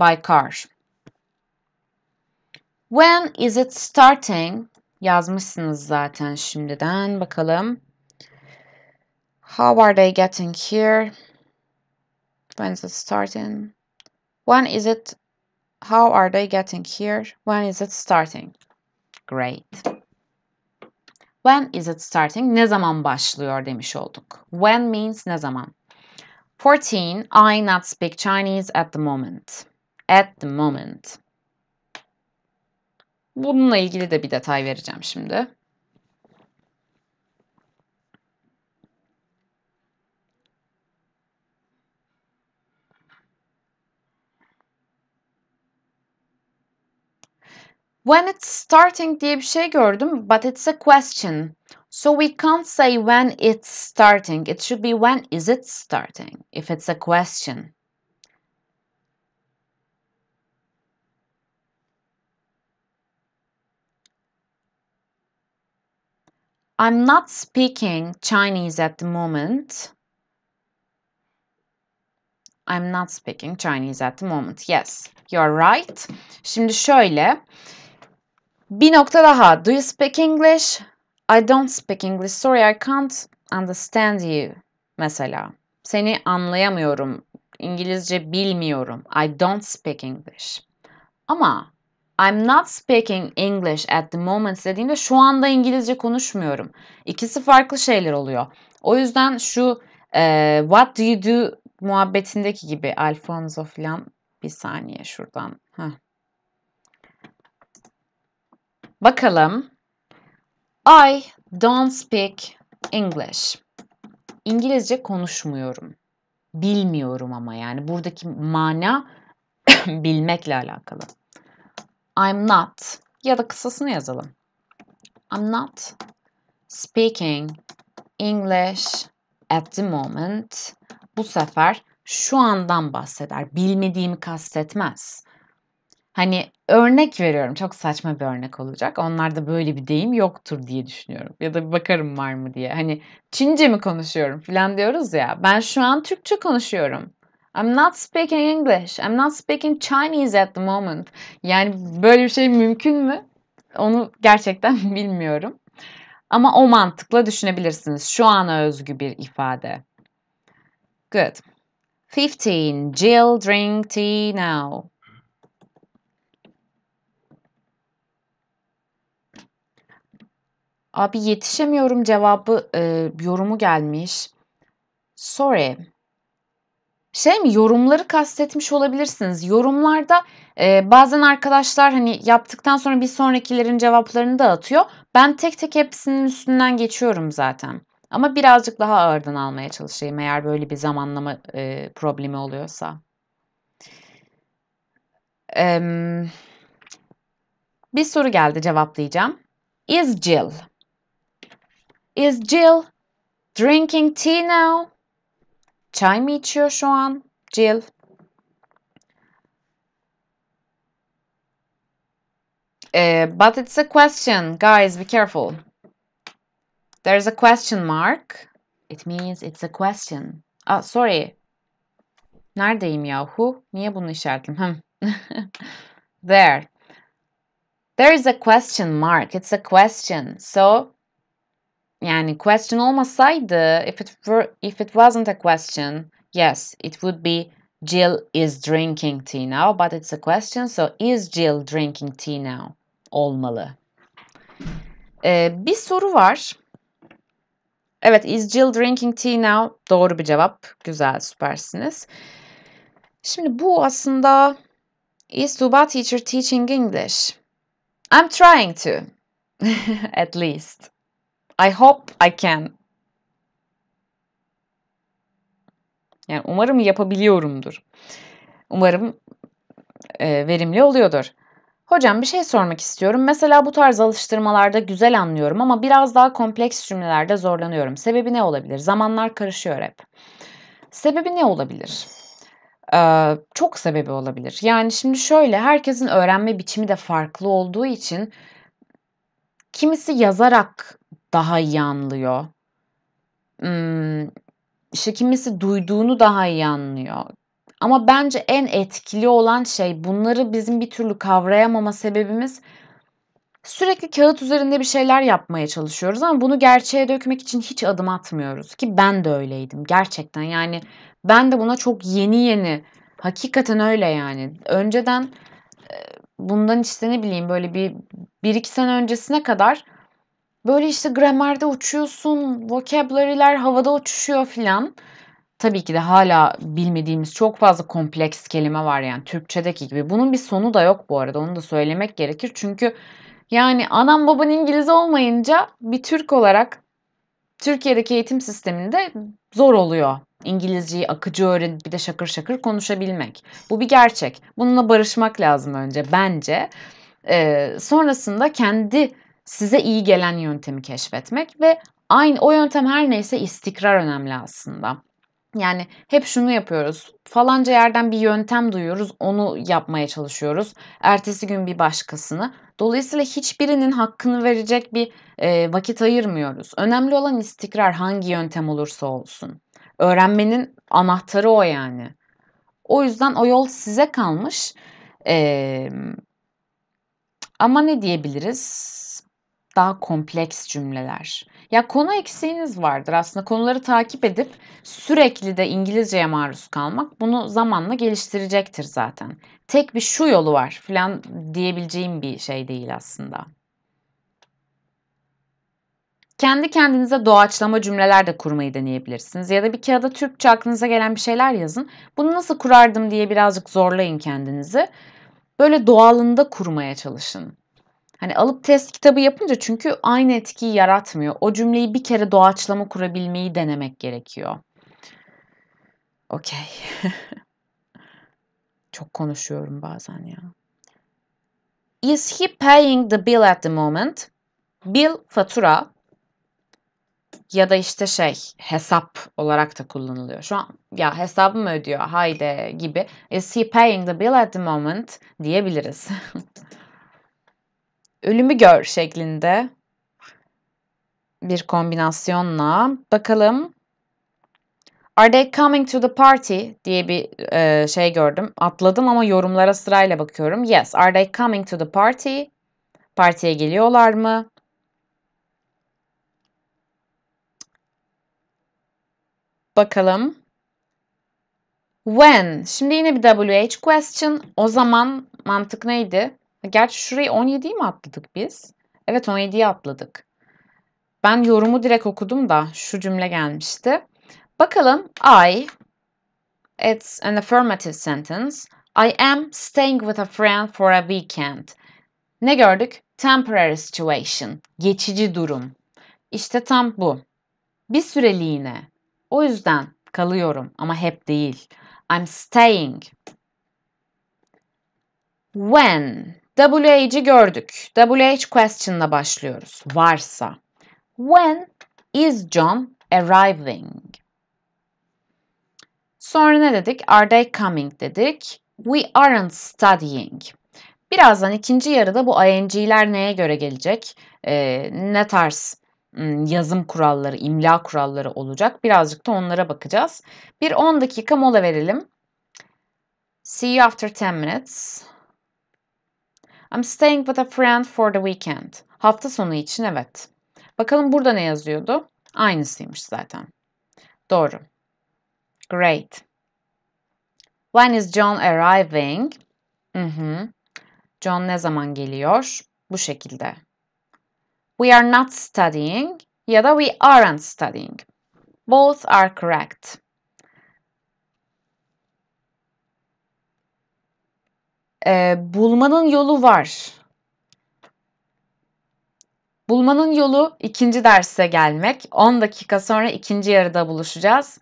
By car. When is it starting? Yazmışsınız zaten şimdiden. Bakalım. How are they getting here? When is it starting? When is it? How are they getting here? When is it starting? Great. When is it starting? Ne zaman başlıyor demiş olduk. When means ne zaman. 14. I not speak Chinese at the moment. At the moment. Bununla ilgili de bir detay vereceğim şimdi. When it's starting diye bir şey gördüm, but it's a question. So we can't say when it's starting. It should be when is it starting if it's a question. I'm not speaking Chinese at the moment. I'm not speaking Chinese at the moment. Yes, you're right. Şimdi şöyle. Bir nokta daha. Do you speak English? I don't speak English. Sorry, I can't understand you. Mesela. Seni anlayamıyorum. İngilizce bilmiyorum. I don't speak English. Ama I'm not speaking English at the moment dediğimde şu anda İngilizce konuşmuyorum. İkisi farklı şeyler oluyor. O yüzden şu e, what do you do muhabbetindeki gibi Alfonso falan bir saniye şuradan. Heh. Bakalım. I don't speak English. İngilizce konuşmuyorum. Bilmiyorum ama yani buradaki mana bilmekle alakalı. I'm not ya da kısasını yazalım. I'm not speaking English at the moment. Bu sefer şu andan bahseder. Bilmediğimi kastetmez. Hani örnek veriyorum. Çok saçma bir örnek olacak. Onlarda böyle bir deyim yoktur diye düşünüyorum. Ya da bir bakarım var mı diye. Hani Çince mi konuşuyorum falan diyoruz ya. Ben şu an Türkçe konuşuyorum. I'm not speaking English. I'm not speaking Chinese at the moment. Yani böyle bir şey mümkün mü? Onu gerçekten bilmiyorum. Ama o mantıkla düşünebilirsiniz. Şu ana özgü bir ifade. Good. 15. Jill drink tea now. Abi yetişemiyorum cevabı e, yorumu gelmiş. Sorry. Şey mi yorumları kastetmiş olabilirsiniz. Yorumlarda e, bazen arkadaşlar hani yaptıktan sonra bir sonrakilerin cevaplarını da atıyor. Ben tek tek hepsinin üstünden geçiyorum zaten. Ama birazcık daha ağırdan almaya çalışayım eğer böyle bir zamanlama e, problemi oluyorsa. E, bir soru geldi cevaplayacağım. Is Jill? Is Jill drinking tea now? Çay mı içiyor şu an Jill? Uh, but it's a question. Guys, be careful. There's a question mark. It means it's a question. Ah, sorry. Neredeyim yahu? Niye bunu işaretledim? there. There is a question mark. It's a question. So yani question olmasaydı if it were if it wasn't a question yes it would be Jill is drinking tea now but it's a question so is Jill drinking tea now olmalı. Ee, bir soru var. Evet is Jill drinking tea now doğru bir cevap. Güzel süpersiniz. Şimdi bu aslında is Tuba teacher teaching English? I'm trying to. At least. I hope I can. Yani umarım yapabiliyorumdur. Umarım e, verimli oluyordur. Hocam bir şey sormak istiyorum. Mesela bu tarz alıştırmalarda güzel anlıyorum ama biraz daha kompleks cümlelerde zorlanıyorum. Sebebi ne olabilir? Zamanlar karışıyor hep. Sebebi ne olabilir? Ee, çok sebebi olabilir. Yani şimdi şöyle herkesin öğrenme biçimi de farklı olduğu için kimisi yazarak daha iyi anlıyor. Hmm, işte kimisi duyduğunu daha iyi anlıyor. Ama bence en etkili olan şey bunları bizim bir türlü kavrayamama sebebimiz sürekli kağıt üzerinde bir şeyler yapmaya çalışıyoruz ama bunu gerçeğe dökmek için hiç adım atmıyoruz ki ben de öyleydim gerçekten. Yani ben de buna çok yeni yeni hakikaten öyle yani. Önceden bundan işte ne bileyim böyle bir, bir iki sene öncesine kadar böyle işte gramerde uçuyorsun, vocabulary'ler havada uçuşuyor filan. Tabii ki de hala bilmediğimiz çok fazla kompleks kelime var yani Türkçedeki gibi. Bunun bir sonu da yok bu arada onu da söylemek gerekir. Çünkü yani anam baban İngiliz olmayınca bir Türk olarak Türkiye'deki eğitim sisteminde zor oluyor. İngilizceyi akıcı öğrenip bir de şakır şakır konuşabilmek. Bu bir gerçek. Bununla barışmak lazım önce bence. Ee, sonrasında kendi size iyi gelen yöntemi keşfetmek ve aynı o yöntem her neyse istikrar önemli aslında. Yani hep şunu yapıyoruz. Falanca yerden bir yöntem duyuyoruz, onu yapmaya çalışıyoruz. Ertesi gün bir başkasını. Dolayısıyla hiçbirinin hakkını verecek bir e, vakit ayırmıyoruz. Önemli olan istikrar hangi yöntem olursa olsun. Öğrenmenin anahtarı o yani. O yüzden o yol size kalmış. Ee, ama ne diyebiliriz? Daha kompleks cümleler. Ya konu eksiğiniz vardır aslında. Konuları takip edip sürekli de İngilizceye maruz kalmak bunu zamanla geliştirecektir zaten. Tek bir şu yolu var falan diyebileceğim bir şey değil aslında. Kendi kendinize doğaçlama cümleler de kurmayı deneyebilirsiniz. Ya da bir kağıda Türkçe aklınıza gelen bir şeyler yazın. Bunu nasıl kurardım diye birazcık zorlayın kendinizi. Böyle doğalında kurmaya çalışın. Hani alıp test kitabı yapınca çünkü aynı etkiyi yaratmıyor. O cümleyi bir kere doğaçlama kurabilmeyi denemek gerekiyor. Okey. Çok konuşuyorum bazen ya. Is he paying the bill at the moment? Bill fatura ya da işte şey hesap olarak da kullanılıyor. Şu an ya hesabı mı ödüyor haydi gibi. Is he paying the bill at the moment diyebiliriz. Ölümü gör şeklinde bir kombinasyonla bakalım. Are they coming to the party diye bir e, şey gördüm. Atladım ama yorumlara sırayla bakıyorum. Yes, are they coming to the party? Partiye geliyorlar mı? Bakalım. When. Şimdi yine bir WH question. O zaman mantık neydi? Gerçi şurayı 17'yi mi atladık biz? Evet 17'yi atladık. Ben yorumu direkt okudum da şu cümle gelmişti. Bakalım I It's an affirmative sentence. I am staying with a friend for a weekend. Ne gördük? Temporary situation. Geçici durum. İşte tam bu. Bir süreliğine. O yüzden kalıyorum ama hep değil. I'm staying. When WH'i gördük. WH question'la başlıyoruz. Varsa. When is John arriving? Sonra ne dedik? Are they coming dedik. We aren't studying. Birazdan ikinci yarıda bu ing'ler neye göre gelecek? Ee, ne tarz yazım kuralları, imla kuralları olacak. Birazcık da onlara bakacağız. Bir 10 dakika mola verelim. See you after 10 minutes. I'm staying with a friend for the weekend. Hafta sonu için evet. Bakalım burada ne yazıyordu? Aynısıymış zaten. Doğru. Great. When is John arriving? Hı hı. John ne zaman geliyor? Bu şekilde. We are not studying ya da we aren't studying. Both are correct. Ee, bulmanın yolu var. Bulmanın yolu ikinci derse gelmek. 10 dakika sonra ikinci yarıda buluşacağız.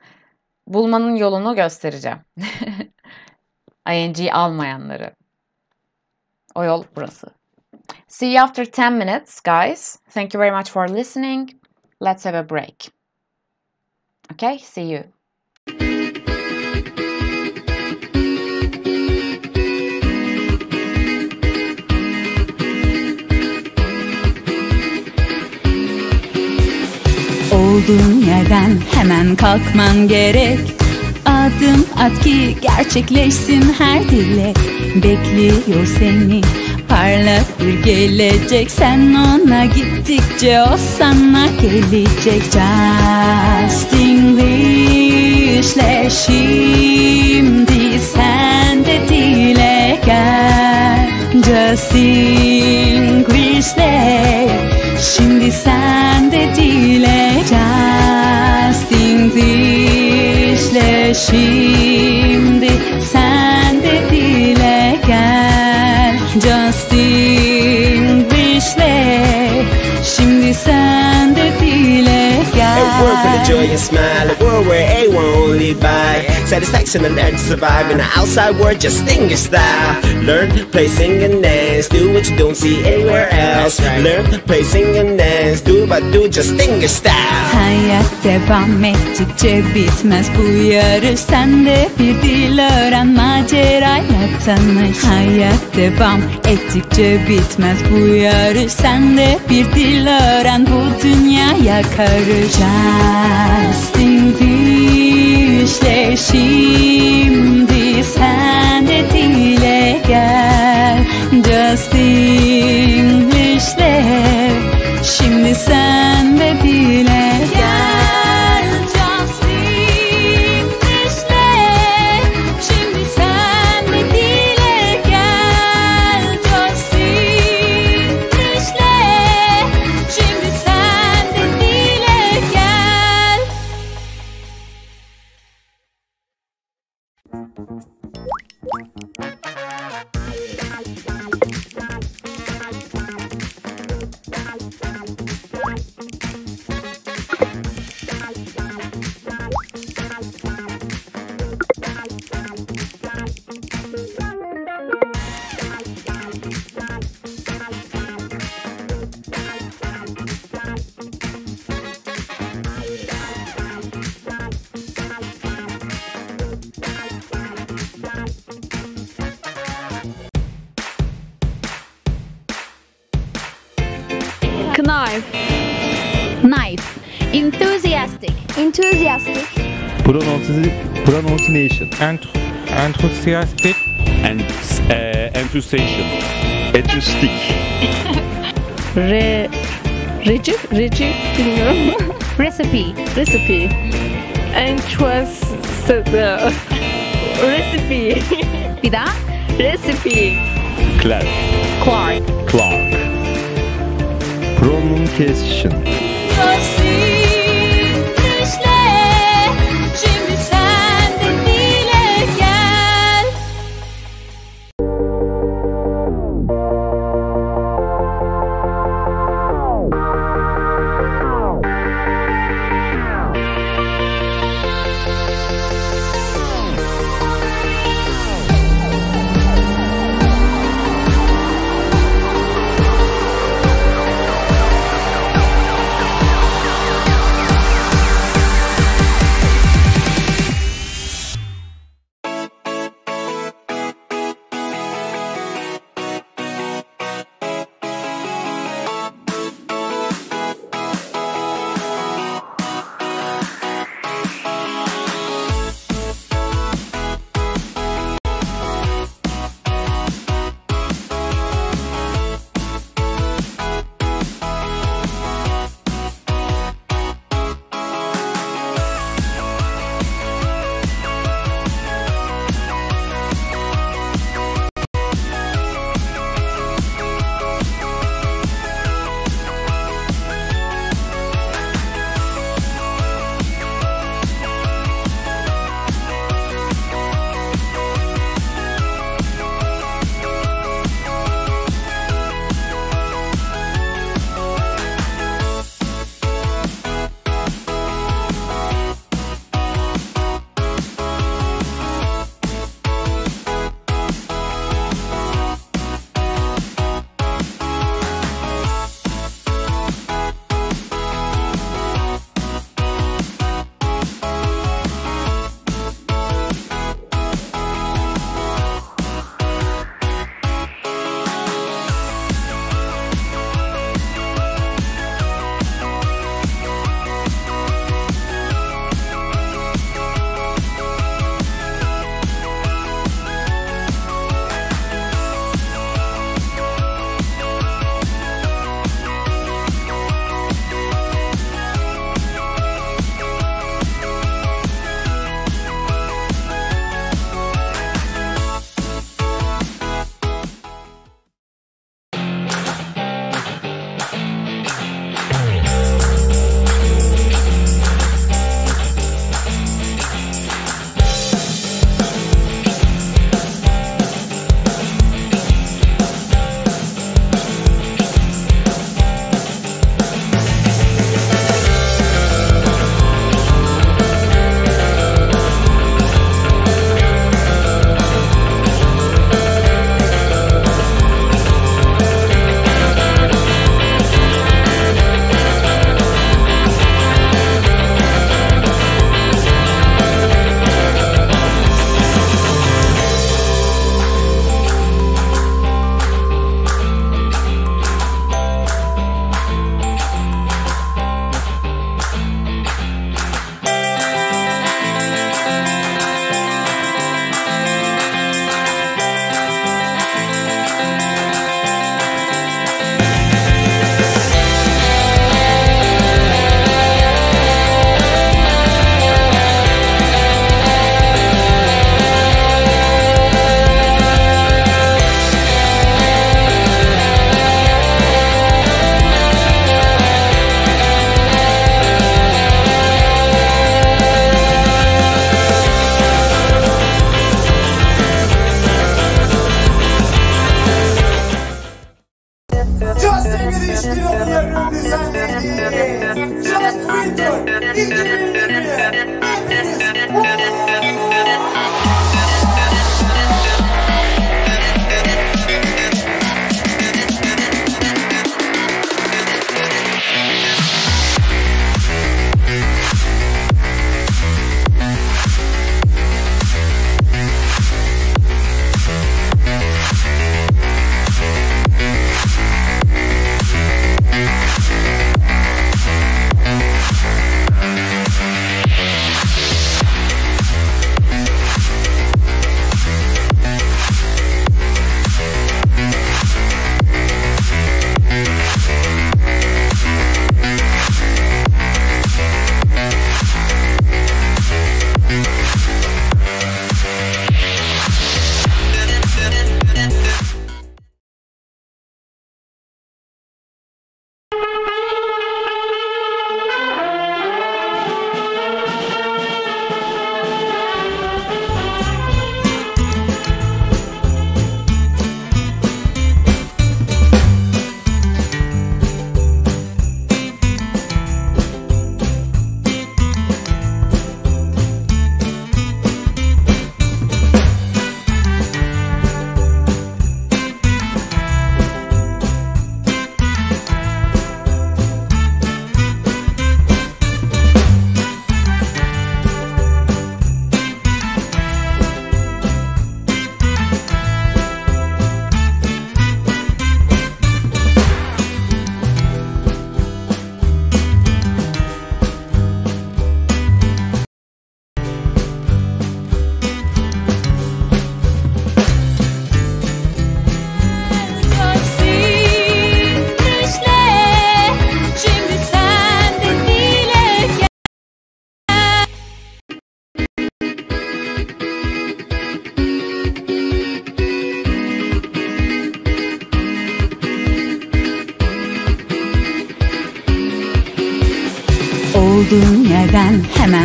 Bulmanın yolunu göstereceğim. ing almayanları. O yol burası. See you after 10 minutes, guys. Thank you very much for listening. Let's have a break. Okay, see you. Olduğun yerden hemen kalkman gerek. Adım at ki gerçekleşsin her dilek Bekliyor seni parlak bir gelecek. Sen ona gittikçe o sana gelecek. Just English'le şimdi sen de dile gel. Just English'le şimdi sen de dile Just English'le şimdi sen de dile gel Just English'le şimdi sen gel A world with a joy and smile, a world where everyone will live by satisfaction and learn to survive in the outside world. Just think your style. Learn, play, sing and dance. Do what you don't see anywhere else. Learn, play, sing and dance. Do but do, just think your style. Hayat devam ettikçe bitmez bu yarış Sen de bir dil öğren macerayla tanış Hayat devam ettikçe bitmez bu yarış Sen de bir dil öğren bu dünyaya karış Just English'le şimdi sen de dile gel Just English'le Şimdi sen de pronunciation. Ent- enthusiastic, And uh, enthusiasm. Enthusiastic. Re... Reci? Reci? Bilmiyorum. Recipe. Recipe. Entwas... Recipe. Bir daha. Recipe. Clark. Clark. Clark. Pronunciation.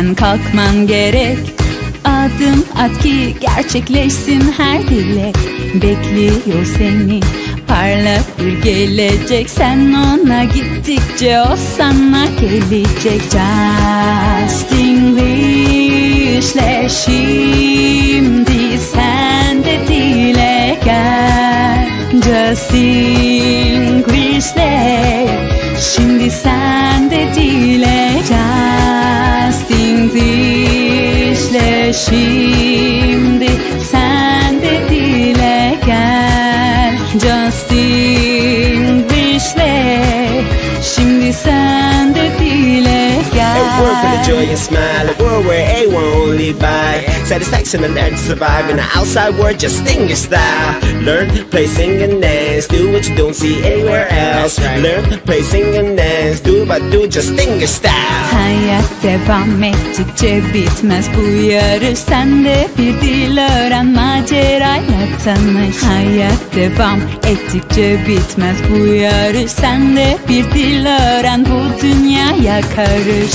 Hemen kalkman gerek. Adım at ki gerçekleşsin her dilek Bekliyor seni parlak bir gelecek. Sen ona gittikçe o sana gelecek. Just English'le şimdi sen de dile gel. Just English'le Şimdi sen de dile Just English'le şimdi sen de dile gel. Just English'le şimdi sen de A world full of joy and smile, a world where everyone only by satisfaction and learn to survive in the outside world. Just think your style. Learn, play, sing and dance. Do what you don't see anywhere else. Learn, play, sing and dance. Do what do, just think your style. Hayat devam ettikçe bitmez bu yarış Sen de bir dil öğren macerayla tanış Hayat devam ettikçe bitmez bu yarış Sen de bir dil öğren bu dünyaya karış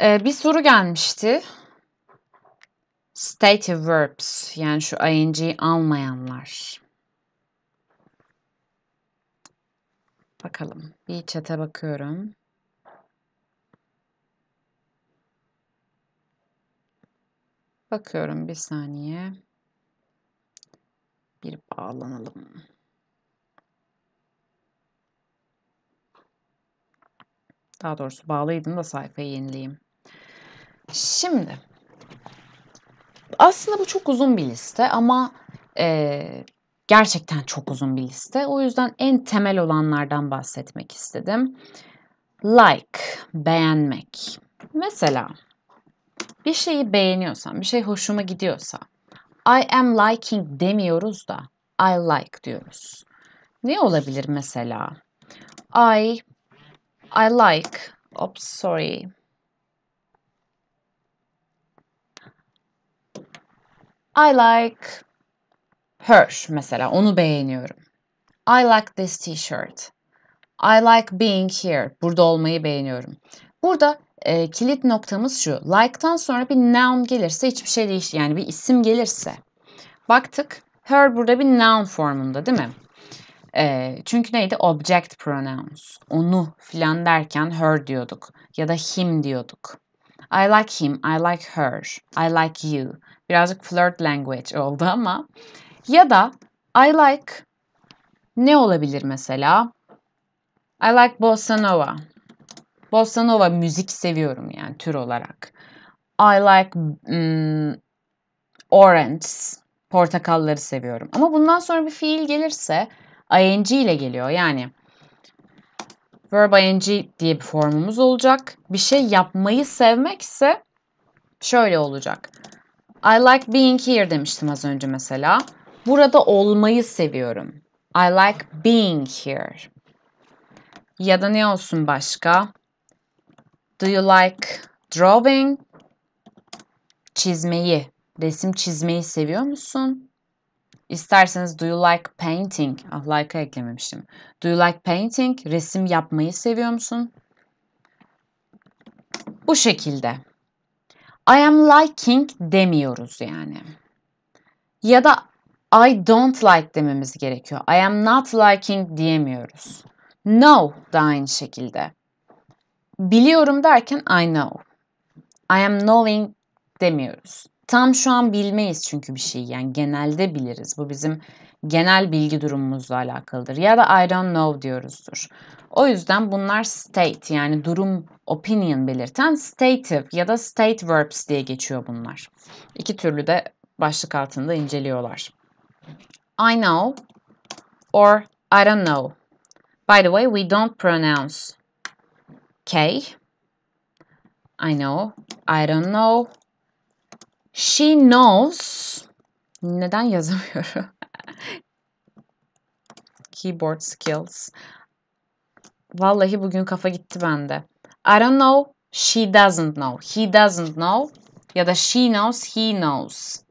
e, bir soru gelmişti. Stative verbs yani şu ing almayanlar. Bakalım. Bir chat'e bakıyorum. Bakıyorum bir saniye. Bir bağlanalım. Daha doğrusu bağlıydım da sayfayı yenileyeyim. Şimdi aslında bu çok uzun bir liste ama eee, gerçekten çok uzun bir liste. O yüzden en temel olanlardan bahsetmek istedim. Like, beğenmek. Mesela bir şeyi beğeniyorsam, bir şey hoşuma gidiyorsa I am liking demiyoruz da I like diyoruz. Ne olabilir mesela? I I like Oops, sorry. I like her mesela onu beğeniyorum. I like this t-shirt. I like being here. Burada olmayı beğeniyorum. Burada e, kilit noktamız şu. Like'tan sonra bir noun gelirse hiçbir şey değişir. Yani bir isim gelirse. Baktık. Her burada bir noun formunda değil mi? E, çünkü neydi? Object pronouns. Onu filan derken her diyorduk. Ya da him diyorduk. I like him, I like her, I like you. Birazcık flirt language oldu ama. Ya da I like ne olabilir mesela? I like bossa nova. Bossa nova müzik seviyorum yani tür olarak. I like mm, orange. Portakalları seviyorum. Ama bundan sonra bir fiil gelirse ing ile geliyor. Yani verb ing diye bir formumuz olacak. Bir şey yapmayı sevmekse şöyle olacak. I like being here demiştim az önce mesela. Burada olmayı seviyorum. I like being here. Ya da ne olsun başka? Do you like drawing? Çizmeyi, resim çizmeyi seviyor musun? İsterseniz do you like painting? Ah like'a eklememiştim. Do you like painting? Resim yapmayı seviyor musun? Bu şekilde. I am liking demiyoruz yani. Ya da I don't like dememiz gerekiyor. I am not liking diyemiyoruz. No da aynı şekilde. Biliyorum derken I know. I am knowing demiyoruz. Tam şu an bilmeyiz çünkü bir şey yani genelde biliriz. Bu bizim genel bilgi durumumuzla alakalıdır. Ya da I don't know diyoruzdur. O yüzden bunlar state yani durum opinion belirten stative ya da state verbs diye geçiyor bunlar. İki türlü de başlık altında inceliyorlar. I know or I don't know. By the way, we don't pronounce K. I know. I don't know. She knows. Neden yazamıyorum? Keyboard skills. Vallahi bugün kafa gitti bende. I don't know. She doesn't know. He doesn't know. Ya da she knows. He knows.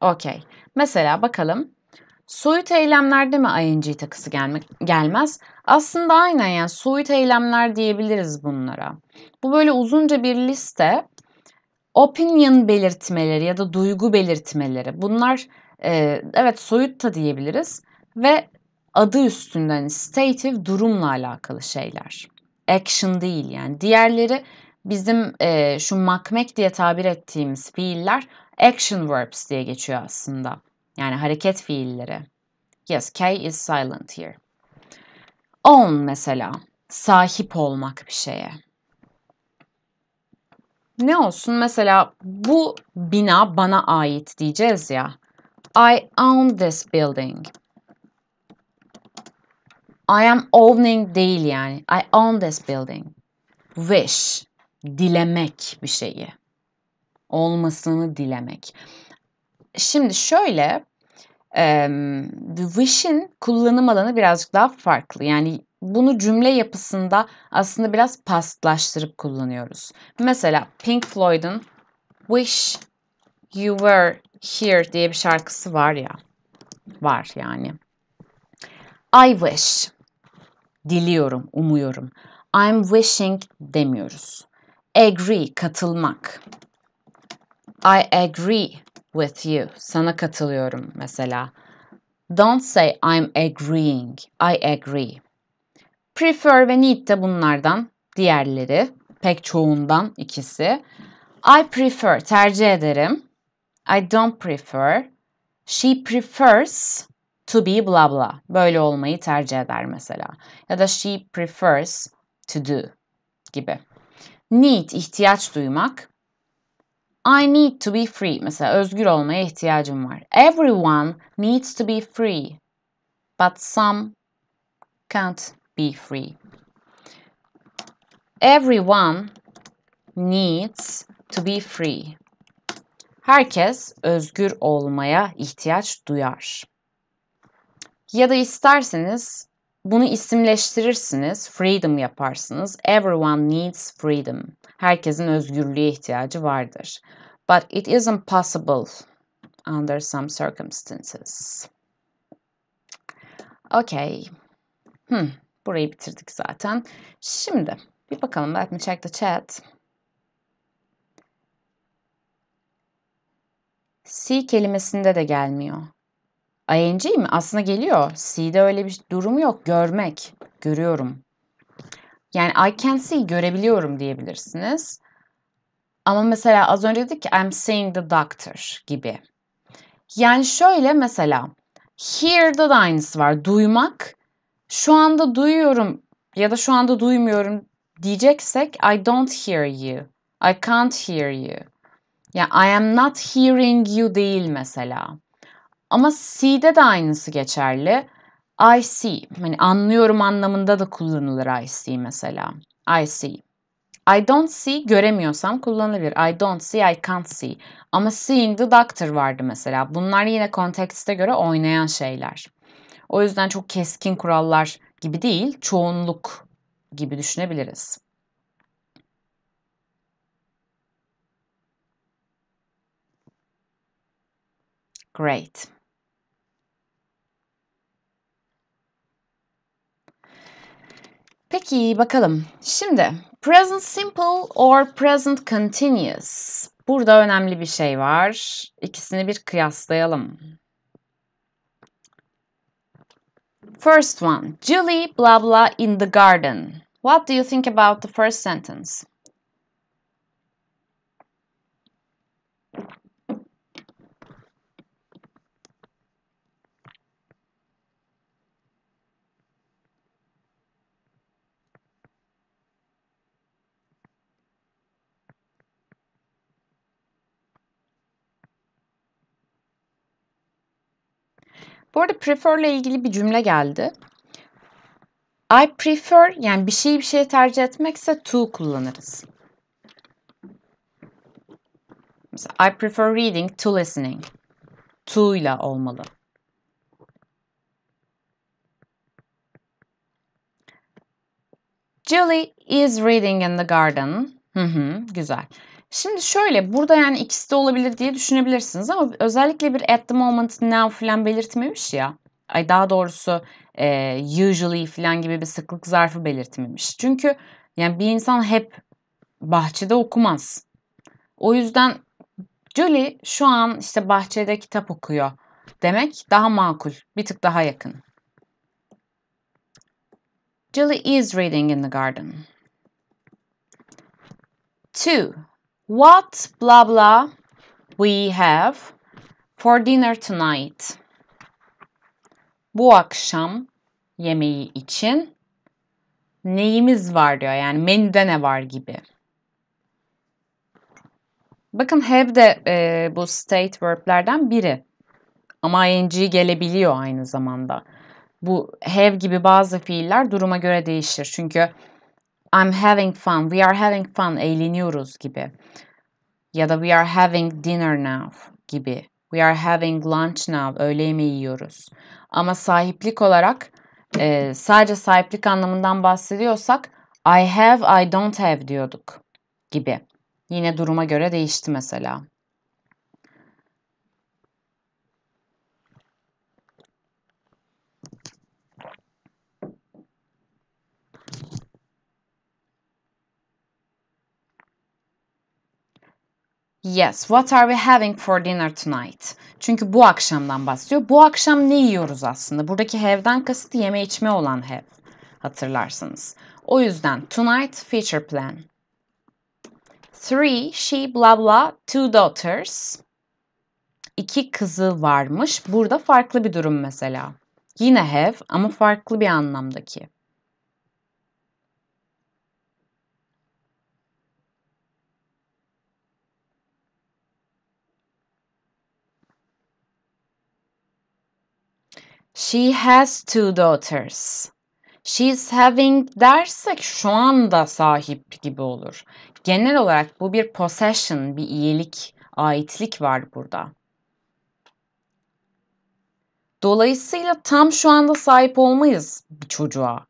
Okay. Mesela bakalım. Soyut eylemlerde mi ing takısı gelmek, gelmez? Aslında aynen yani soyut eylemler diyebiliriz bunlara. Bu böyle uzunca bir liste. Opinion belirtmeleri ya da duygu belirtmeleri. Bunlar e, evet soyut da diyebiliriz. Ve adı üstünden hani stative durumla alakalı şeyler. Action değil yani. Diğerleri bizim e, şu makmek diye tabir ettiğimiz fiiller action verbs diye geçiyor aslında. Yani hareket fiilleri. Yes, K is silent here. Own mesela. Sahip olmak bir şeye. Ne olsun? Mesela bu bina bana ait diyeceğiz ya. I own this building. I am owning değil yani. I own this building. Wish. Dilemek bir şeyi. Olmasını dilemek. Şimdi şöyle the wish'in kullanım alanı birazcık daha farklı. Yani bunu cümle yapısında aslında biraz pastlaştırıp kullanıyoruz. Mesela Pink Floyd'un Wish You Were Here diye bir şarkısı var ya. Var yani. I wish. Diliyorum, umuyorum. I'm wishing demiyoruz. Agree, katılmak. I agree with you. Sana katılıyorum mesela. Don't say I'm agreeing. I agree. Prefer ve need de bunlardan diğerleri. Pek çoğundan ikisi. I prefer, tercih ederim. I don't prefer. She prefers to be blah blah. Böyle olmayı tercih eder mesela. Ya da she prefers to do gibi. Need, ihtiyaç duymak. I need to be free. Mesela özgür olmaya ihtiyacım var. Everyone needs to be free. But some can't be free. Everyone needs to be free. Herkes özgür olmaya ihtiyaç duyar. Ya da isterseniz bunu isimleştirirsiniz, freedom yaparsınız. Everyone needs freedom. Herkesin özgürlüğe ihtiyacı vardır. But it isn't possible under some circumstances. Okay. Hmm, burayı bitirdik zaten. Şimdi bir bakalım. Let me check the chat. C kelimesinde de gelmiyor. ING mi? Aslında geliyor. C'de öyle bir durum yok. Görmek. Görüyorum. Yani I can see görebiliyorum diyebilirsiniz. Ama mesela az önce dedik ki I'm seeing the doctor gibi. Yani şöyle mesela hear'da da aynısı var. Duymak. Şu anda duyuyorum ya da şu anda duymuyorum diyeceksek I don't hear you. I can't hear you. Ya I am not hearing you değil mesela. Ama C'de de aynısı geçerli. I see. Hani anlıyorum anlamında da kullanılır I see mesela. I see. I don't see göremiyorsam kullanılabilir. I don't see, I can't see. Ama seeing the doctor vardı mesela. Bunlar yine kontekste göre oynayan şeyler. O yüzden çok keskin kurallar gibi değil, çoğunluk gibi düşünebiliriz. Great. Peki bakalım. Şimdi present simple or present continuous. Burada önemli bir şey var. İkisini bir kıyaslayalım. First one. Julie blah blah in the garden. What do you think about the first sentence? Bu arada prefer ile ilgili bir cümle geldi. I prefer yani bir şeyi bir şeye tercih etmekse to kullanırız. Mesela I prefer reading to listening. To ile olmalı. Julie is reading in the garden. Hı hı, güzel. Şimdi şöyle burada yani ikisi de olabilir diye düşünebilirsiniz ama özellikle bir at the moment now falan belirtmemiş ya. Ay daha doğrusu e, usually falan gibi bir sıklık zarfı belirtmemiş. Çünkü yani bir insan hep bahçede okumaz. O yüzden Julie şu an işte bahçede kitap okuyor demek daha makul, bir tık daha yakın. Julie is reading in the garden. 2. What blah blah we have for dinner tonight. Bu akşam yemeği için neyimiz var diyor. Yani menüde ne var gibi. Bakın have de e, bu state verb'lerden biri. Ama ing gelebiliyor aynı zamanda. Bu have gibi bazı fiiller duruma göre değişir. Çünkü I'm having fun, we are having fun, eğleniyoruz gibi. Ya da we are having dinner now gibi. We are having lunch now, öğle yemeği yiyoruz. Ama sahiplik olarak e, sadece sahiplik anlamından bahsediyorsak I have, I don't have diyorduk gibi. Yine duruma göre değişti mesela. Yes, what are we having for dinner tonight? Çünkü bu akşamdan bahsediyor. Bu akşam ne yiyoruz aslında? Buradaki have'den kasıt yeme içme olan have. Hatırlarsınız. O yüzden tonight feature plan. Three, she blah blah, two daughters. İki kızı varmış. Burada farklı bir durum mesela. Yine have ama farklı bir anlamdaki. She has two daughters. She's having dersek şu anda sahip gibi olur. Genel olarak bu bir possession, bir iyilik, aitlik var burada. Dolayısıyla tam şu anda sahip olmayız bir çocuğa.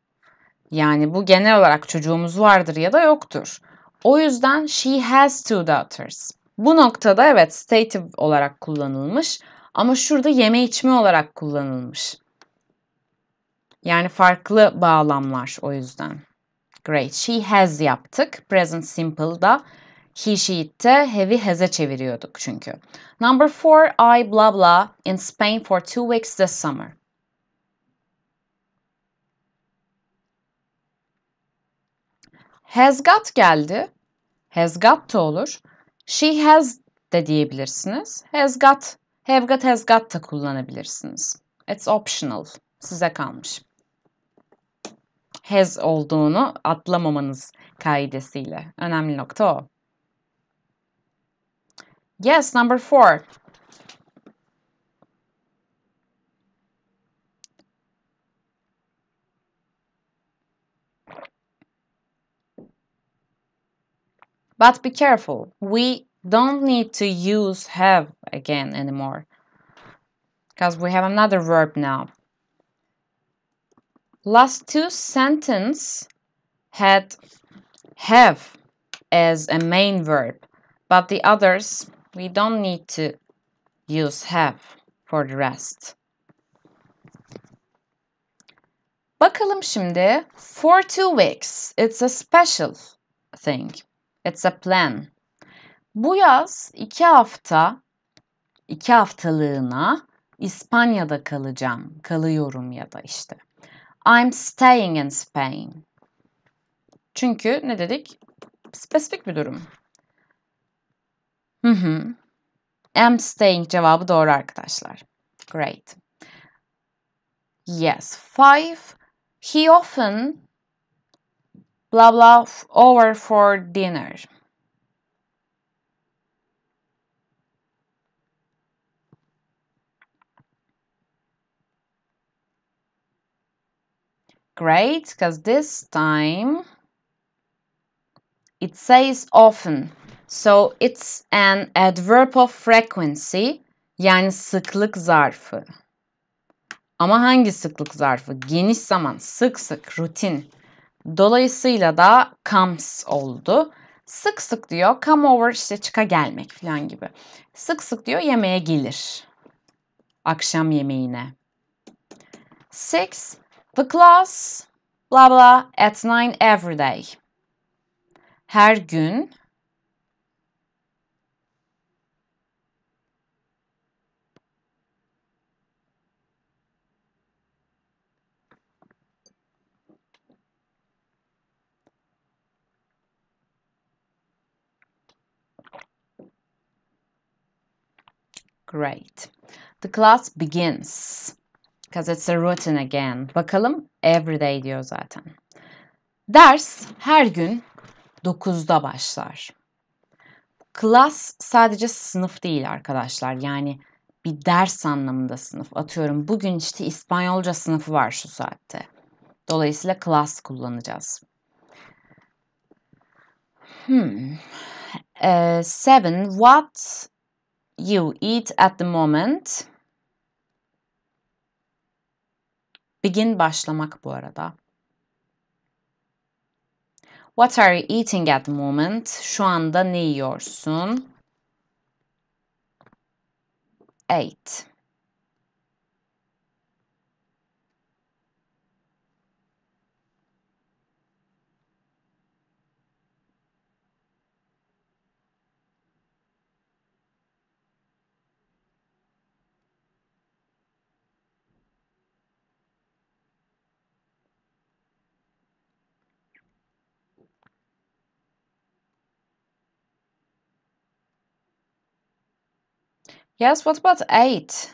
Yani bu genel olarak çocuğumuz vardır ya da yoktur. O yüzden she has two daughters. Bu noktada evet stative olarak kullanılmış ama şurada yeme içme olarak kullanılmış. Yani farklı bağlamlar o yüzden. Great. She has yaptık. Present simple'da he, she'te have'i has'e çeviriyorduk çünkü. Number four, I blah blah in Spain for two weeks this summer. Has got geldi. Has got da olur. She has de diyebilirsiniz. Has got, have got, has got da kullanabilirsiniz. It's optional. Size kalmış. Has olduğunu atlamamanız kaidesiyle. Önemli nokta o. Yes, number four. But be careful. We don't need to use have again anymore. Because we have another verb now. Last two sentence had have as a main verb. But the others, we don't need to use have for the rest. Bakalım şimdi. For two weeks. It's a special thing. It's a plan. Bu yaz iki hafta, iki haftalığına İspanya'da kalacağım. Kalıyorum ya da işte. I'm staying in Spain. Çünkü ne dedik? Spesifik bir durum. Hı hı. Am staying cevabı doğru arkadaşlar. Great. Yes. Five. He often blah blah over for dinner. Great, because this time it says often. So it's an adverb of frequency yani sıklık zarfı. Ama hangi sıklık zarfı? Geniş zaman, sık sık, rutin. Dolayısıyla da comes oldu. Sık sık diyor come over işte çıka gelmek falan gibi. Sık sık diyor yemeğe gelir. Akşam yemeğine. Six, the class blah blah at nine every day. Her gün Great. The class begins. Because it's a routine again. Bakalım everyday diyor zaten. Ders her gün 9'da başlar. Class sadece sınıf değil arkadaşlar. Yani bir ders anlamında sınıf. Atıyorum bugün işte İspanyolca sınıfı var şu saatte. Dolayısıyla class kullanacağız. Hmm. Uh, seven. What you eat at the moment. Begin başlamak bu arada. What are you eating at the moment? Şu anda ne yiyorsun? Eight. Yes, what about eight?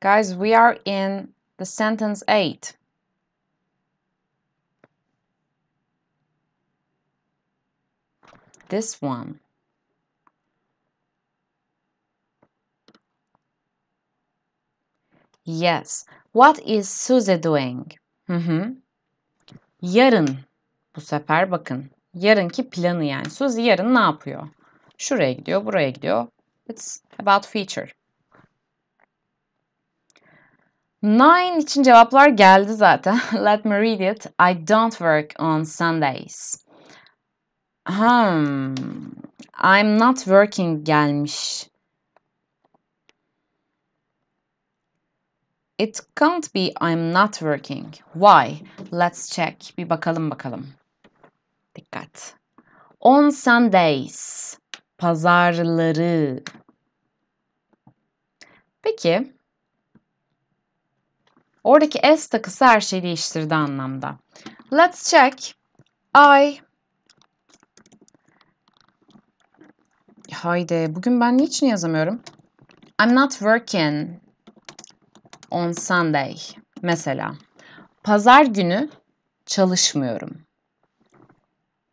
Guys, we are in the sentence eight. This one. Yes. What is Suze doing? Hı hı. Yarın. Bu sefer bakın. Yarınki planı yani. Suzy yarın ne yapıyor? Şuraya gidiyor, buraya gidiyor. It's about future. Nine için cevaplar geldi zaten. Let me read it. I don't work on Sundays. Hmm. I'm not working gelmiş. It can't be I'm not working. Why? Let's check. Bir bakalım bakalım. Dikkat. On Sundays. Pazarları. Peki. Oradaki S takısı her şeyi değiştirdi anlamda. Let's check. I Haydi bugün ben niçin yazamıyorum? I'm not working on Sunday. Mesela pazar günü çalışmıyorum.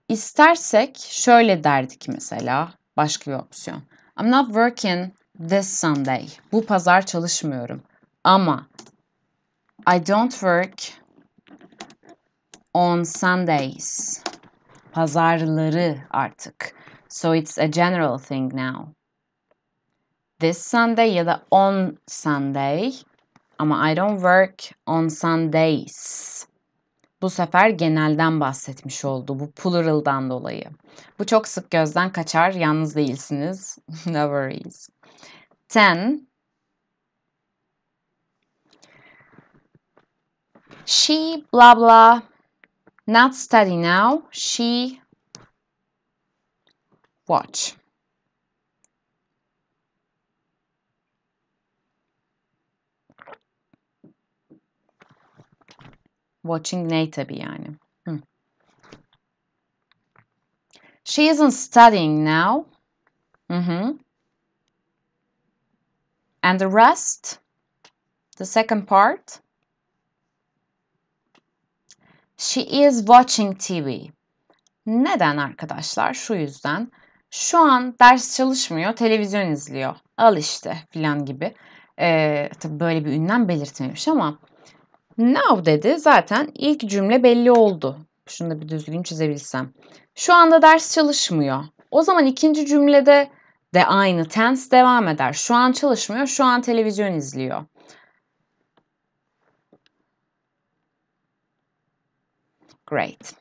İstersek şöyle derdik mesela başka bir opsiyon. I'm not working this Sunday. Bu pazar çalışmıyorum. Ama I don't work on Sundays. Pazarları artık. So it's a general thing now. This Sunday ya da on Sunday ama I don't work on Sundays. Bu sefer genelden bahsetmiş oldu. Bu plural'dan dolayı. Bu çok sık gözden kaçar. Yalnız değilsiniz. no worries. Ten. She blah blah. Not study now. She watch. Watching ne tabii yani. Hı. She isn't studying now. Mm-hmm. And the rest, the second part, she is watching TV. Neden arkadaşlar? Şu yüzden. Şu an ders çalışmıyor, televizyon izliyor. Al işte filan gibi. Ee, tabii böyle bir ünlem belirtmemiş ama now dedi zaten ilk cümle belli oldu. Şunu da bir düzgün çizebilsem. Şu anda ders çalışmıyor. O zaman ikinci cümlede de aynı tense devam eder. Şu an çalışmıyor, şu an televizyon izliyor. Great.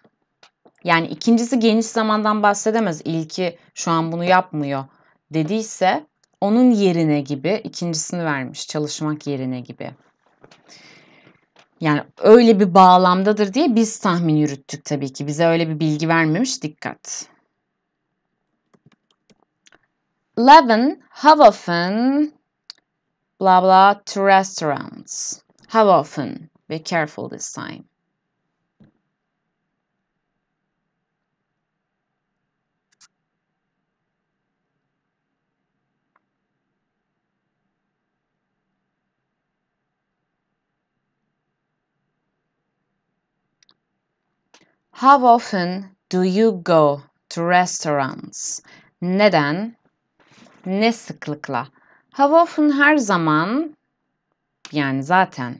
Yani ikincisi geniş zamandan bahsedemez. İlki şu an bunu yapmıyor dediyse onun yerine gibi ikincisini vermiş. Çalışmak yerine gibi. Yani öyle bir bağlamdadır diye biz tahmin yürüttük tabii ki. Bize öyle bir bilgi vermemiş. Dikkat. Eleven, how often blah blah to restaurants? How often? Be careful this time. How often do you go to restaurants? Neden? Ne sıklıkla? How often her zaman yani zaten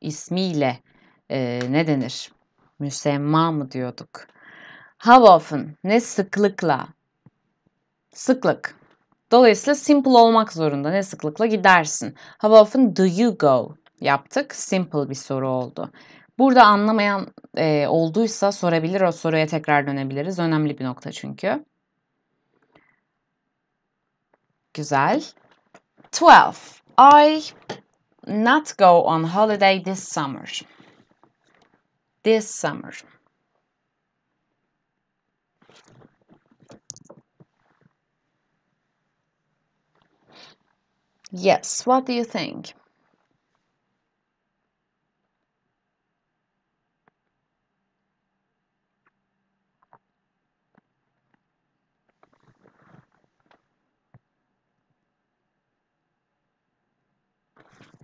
ismiyle e, ne denir? Müsemma mı diyorduk? How often? Ne sıklıkla? Sıklık. Dolayısıyla simple olmak zorunda. Ne sıklıkla gidersin? How often do you go? Yaptık. Simple bir soru oldu. Burada anlamayan e, olduysa sorabilir. O soruya tekrar dönebiliriz. Önemli bir nokta çünkü. Güzel. 12. I not go on holiday this summer. This summer. Yes, what do you think?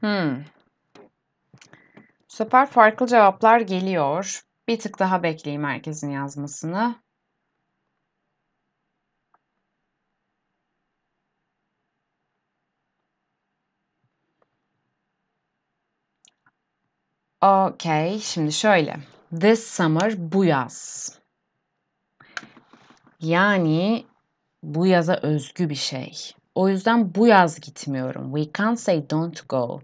Hmm. Bu sefer farklı cevaplar geliyor. Bir tık daha bekleyeyim herkesin yazmasını. Okay, şimdi şöyle. This summer bu yaz. Yani bu yaza özgü bir şey. O yüzden bu yaz gitmiyorum. We can't say don't go.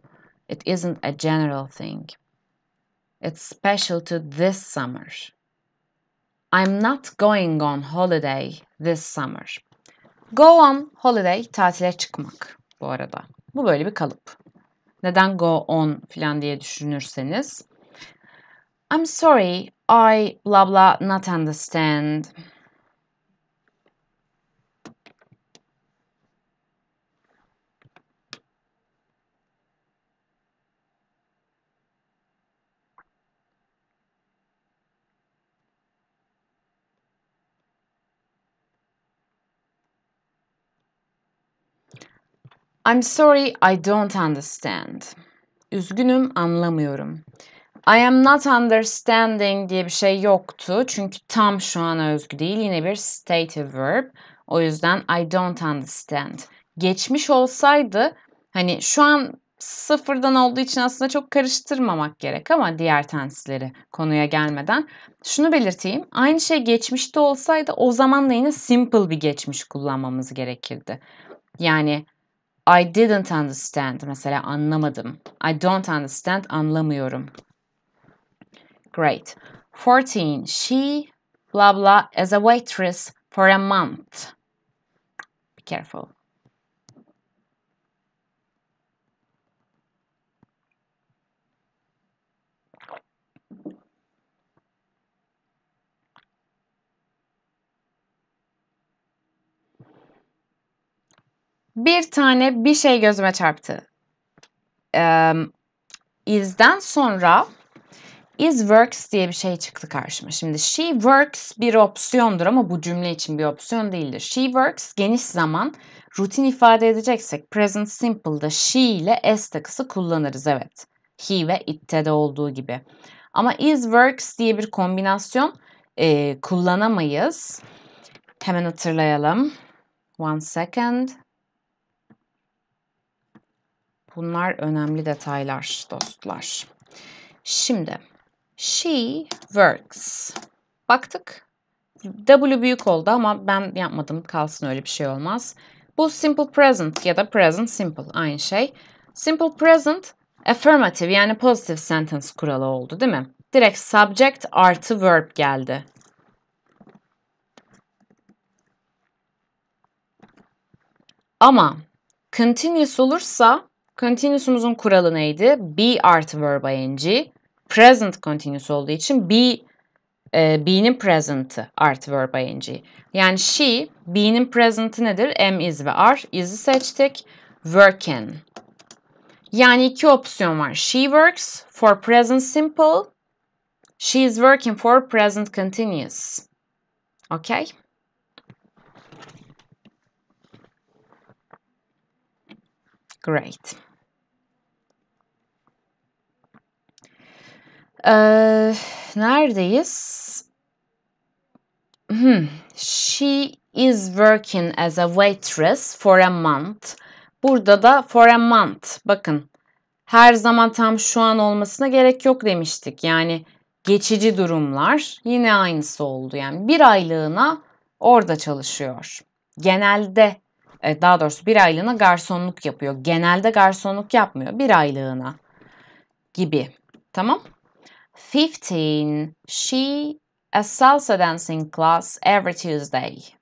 It isn't a general thing. It's special to this summer. I'm not going on holiday this summer. Go on holiday tatile çıkmak bu arada. Bu böyle bir kalıp. Neden go on falan diye düşünürseniz. I'm sorry, I blah blah not understand. I'm sorry, I don't understand. Üzgünüm, anlamıyorum. I am not understanding diye bir şey yoktu. Çünkü tam şu an özgü değil. Yine bir stative verb. O yüzden I don't understand. Geçmiş olsaydı hani şu an sıfırdan olduğu için aslında çok karıştırmamak gerek ama diğer tensleri konuya gelmeden şunu belirteyim. Aynı şey geçmişte olsaydı o zaman da yine simple bir geçmiş kullanmamız gerekirdi. Yani I didn't understand mesela anlamadım. I don't understand anlamıyorum. Great. 14. She blah blah as a waitress for a month. Be careful. Bir tane bir şey gözüme çarptı. Ee, izden sonra is works diye bir şey çıktı karşıma. Şimdi she works bir opsiyondur ama bu cümle için bir opsiyon değildir. She works geniş zaman rutin ifade edeceksek present simple'da she ile s takısı kullanırız evet. He ve it'te de olduğu gibi. Ama is works diye bir kombinasyon e, kullanamayız. Hemen hatırlayalım. One second. Bunlar önemli detaylar dostlar. Şimdi she works. Baktık. W büyük oldu ama ben yapmadım. Kalsın öyle bir şey olmaz. Bu simple present ya da present simple aynı şey. Simple present affirmative yani positive sentence kuralı oldu değil mi? Direkt subject artı verb geldi. Ama continuous olursa continuous'umuzun kuralı neydi? Be artı verb ing. Present continuous olduğu için be e, be'nin present'ı artı verb ing. Yani she, be'nin present'ı nedir? Am, is ve are. Is'i seçtik. Working. Yani iki opsiyon var. She works for present simple. She is working for present continuous. Okay? Great. Ee, neredeyiz? Hmm. She is working as a waitress for a month. Burada da for a month. Bakın her zaman tam şu an olmasına gerek yok demiştik. Yani geçici durumlar yine aynısı oldu. Yani bir aylığına orada çalışıyor. Genelde e, daha doğrusu bir aylığına garsonluk yapıyor. Genelde garsonluk yapmıyor. Bir aylığına gibi. Tamam? 15. She a salsa dancing class every Tuesday.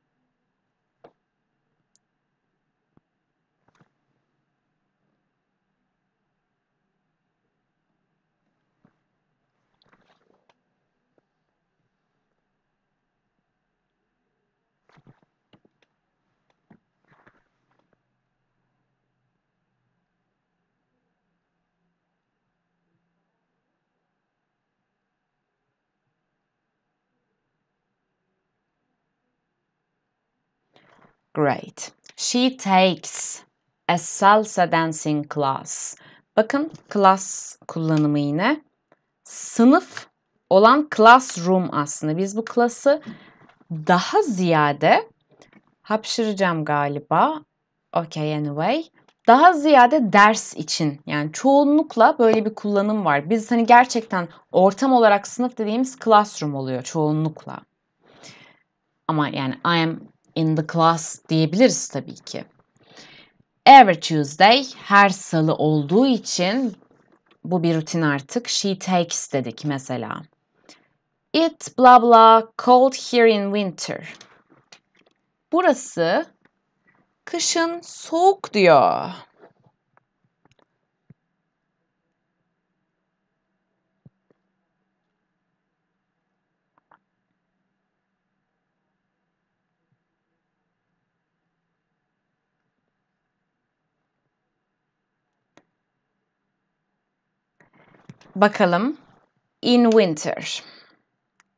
Great. She takes a salsa dancing class. Bakın class kullanımı yine. Sınıf olan classroom aslında. Biz bu class'ı daha ziyade hapşıracağım galiba. Okay anyway. Daha ziyade ders için yani çoğunlukla böyle bir kullanım var. Biz hani gerçekten ortam olarak sınıf dediğimiz classroom oluyor çoğunlukla. Ama yani I am in the class diyebiliriz tabii ki. Every Tuesday her salı olduğu için bu bir rutin artık. She takes dedik mesela. It blah blah cold here in winter. Burası kışın soğuk diyor. Bakalım. In winter.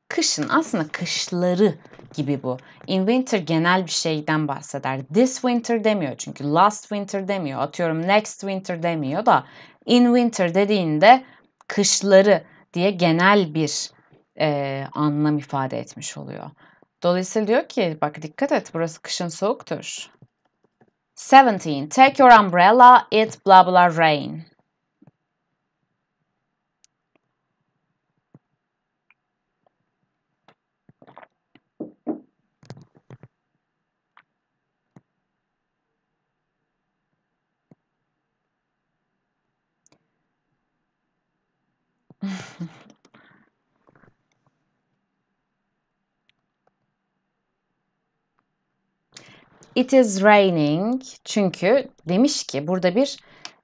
Kışın aslında kışları gibi bu. In winter genel bir şeyden bahseder. This winter demiyor çünkü last winter demiyor. Atıyorum next winter demiyor da in winter dediğinde kışları diye genel bir e, anlam ifade etmiş oluyor. Dolayısıyla diyor ki bak dikkat et burası kışın soğuktur. 17. Take your umbrella, it blah blah rain. It is raining çünkü demiş ki burada bir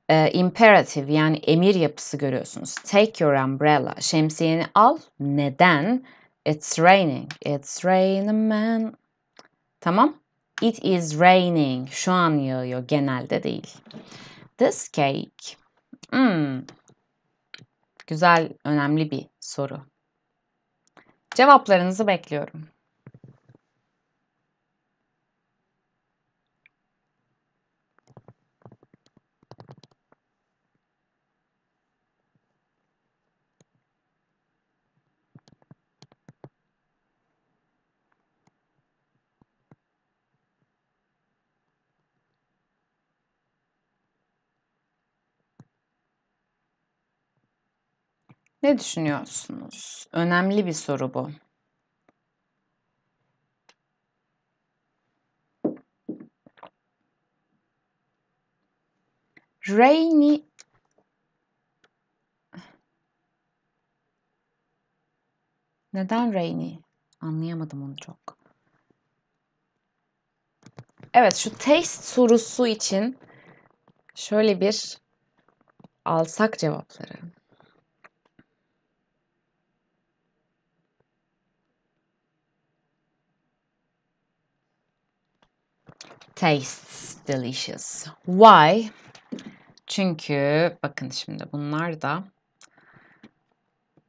e, imperative yani emir yapısı görüyorsunuz. Take your umbrella. Şemsiyeni al. Neden? It's raining. It's raining man. Tamam. It is raining. Şu an yağıyor. Genelde değil. This cake. Hmm. Güzel, önemli bir soru. Cevaplarınızı bekliyorum. Ne düşünüyorsunuz? Önemli bir soru bu. Rainy Neden rainy? Anlayamadım onu çok. Evet, şu taste sorusu için şöyle bir alsak cevapları. Tastes delicious. Why? Çünkü bakın şimdi bunlar da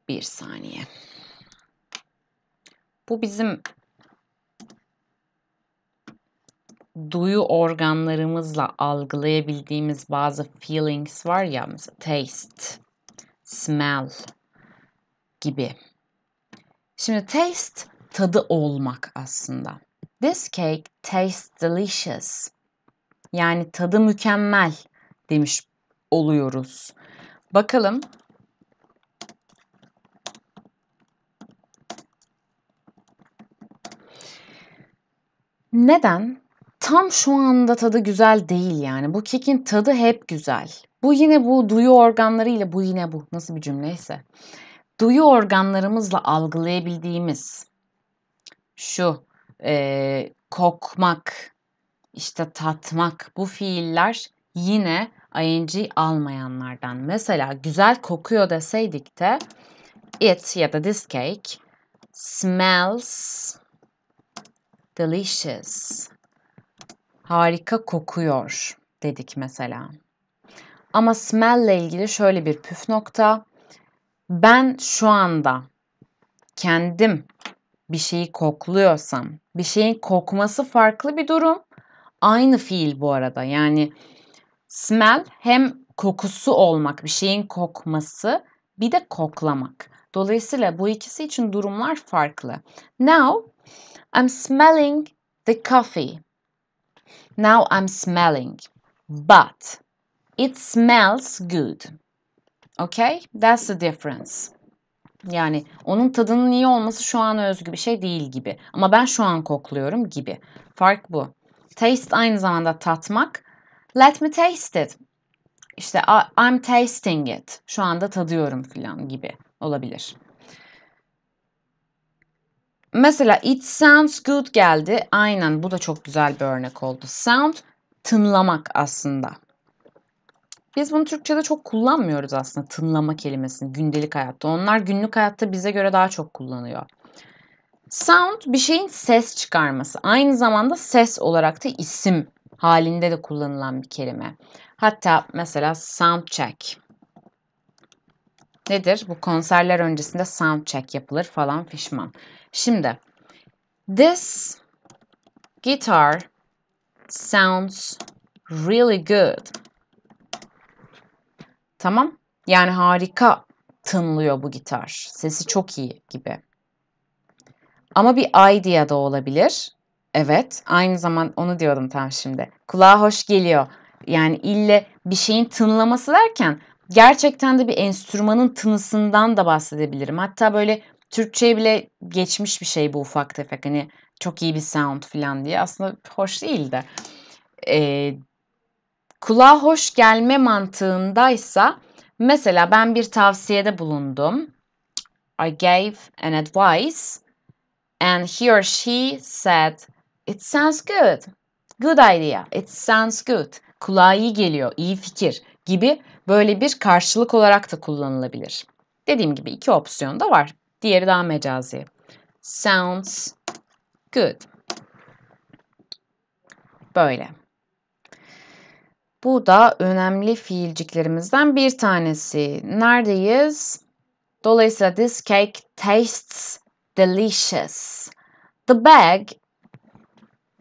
bir saniye. Bu bizim duyu organlarımızla algılayabildiğimiz bazı feelings var ya mesela taste, smell gibi. Şimdi taste tadı olmak aslında. This cake tastes delicious. Yani tadı mükemmel demiş oluyoruz. Bakalım Neden? Tam şu anda tadı güzel değil yani. Bu kekin tadı hep güzel. Bu yine bu duyu organlarıyla bu yine bu. Nasıl bir cümleyse. Duyu organlarımızla algılayabildiğimiz şu e, kokmak, işte tatmak bu fiiller yine ing almayanlardan. Mesela güzel kokuyor deseydik de it ya da this cake smells delicious. Harika kokuyor dedik mesela. Ama smell ile ilgili şöyle bir püf nokta. Ben şu anda kendim bir şeyi kokluyorsam, bir şeyin kokması farklı bir durum. Aynı fiil bu arada. Yani smell hem kokusu olmak, bir şeyin kokması, bir de koklamak. Dolayısıyla bu ikisi için durumlar farklı. Now I'm smelling the coffee. Now I'm smelling. But it smells good. Okay? That's the difference. Yani onun tadının iyi olması şu an özgü bir şey değil gibi. Ama ben şu an kokluyorum gibi. Fark bu. Taste aynı zamanda tatmak. Let me taste it. İşte I'm tasting it. Şu anda tadıyorum falan gibi olabilir. Mesela it sounds good geldi. Aynen bu da çok güzel bir örnek oldu. Sound tınlamak aslında. Biz bunu Türkçe'de çok kullanmıyoruz aslında tınlama kelimesini gündelik hayatta. Onlar günlük hayatta bize göre daha çok kullanıyor. Sound bir şeyin ses çıkarması. Aynı zamanda ses olarak da isim halinde de kullanılan bir kelime. Hatta mesela sound check. Nedir? Bu konserler öncesinde sound check yapılır falan fişman. Şimdi this guitar sounds really good. Tamam? Yani harika tınlıyor bu gitar. Sesi çok iyi gibi. Ama bir idea da olabilir. Evet, aynı zaman onu diyordum tam şimdi. Kulağa hoş geliyor. Yani ille bir şeyin tınlaması derken gerçekten de bir enstrümanın tınısından da bahsedebilirim. Hatta böyle Türkçe'ye bile geçmiş bir şey bu ufak tefek. Hani çok iyi bir sound falan diye. Aslında hoş değil de. Ee, kulağa hoş gelme mantığındaysa mesela ben bir tavsiyede bulundum. I gave an advice and he or she said it sounds good. Good idea. It sounds good. Kulağa iyi geliyor. iyi fikir gibi böyle bir karşılık olarak da kullanılabilir. Dediğim gibi iki opsiyon da var. Diğeri daha mecazi. Sounds good. Böyle. Bu da önemli fiilciklerimizden bir tanesi. Neredeyiz? Dolayısıyla this cake tastes delicious. The bag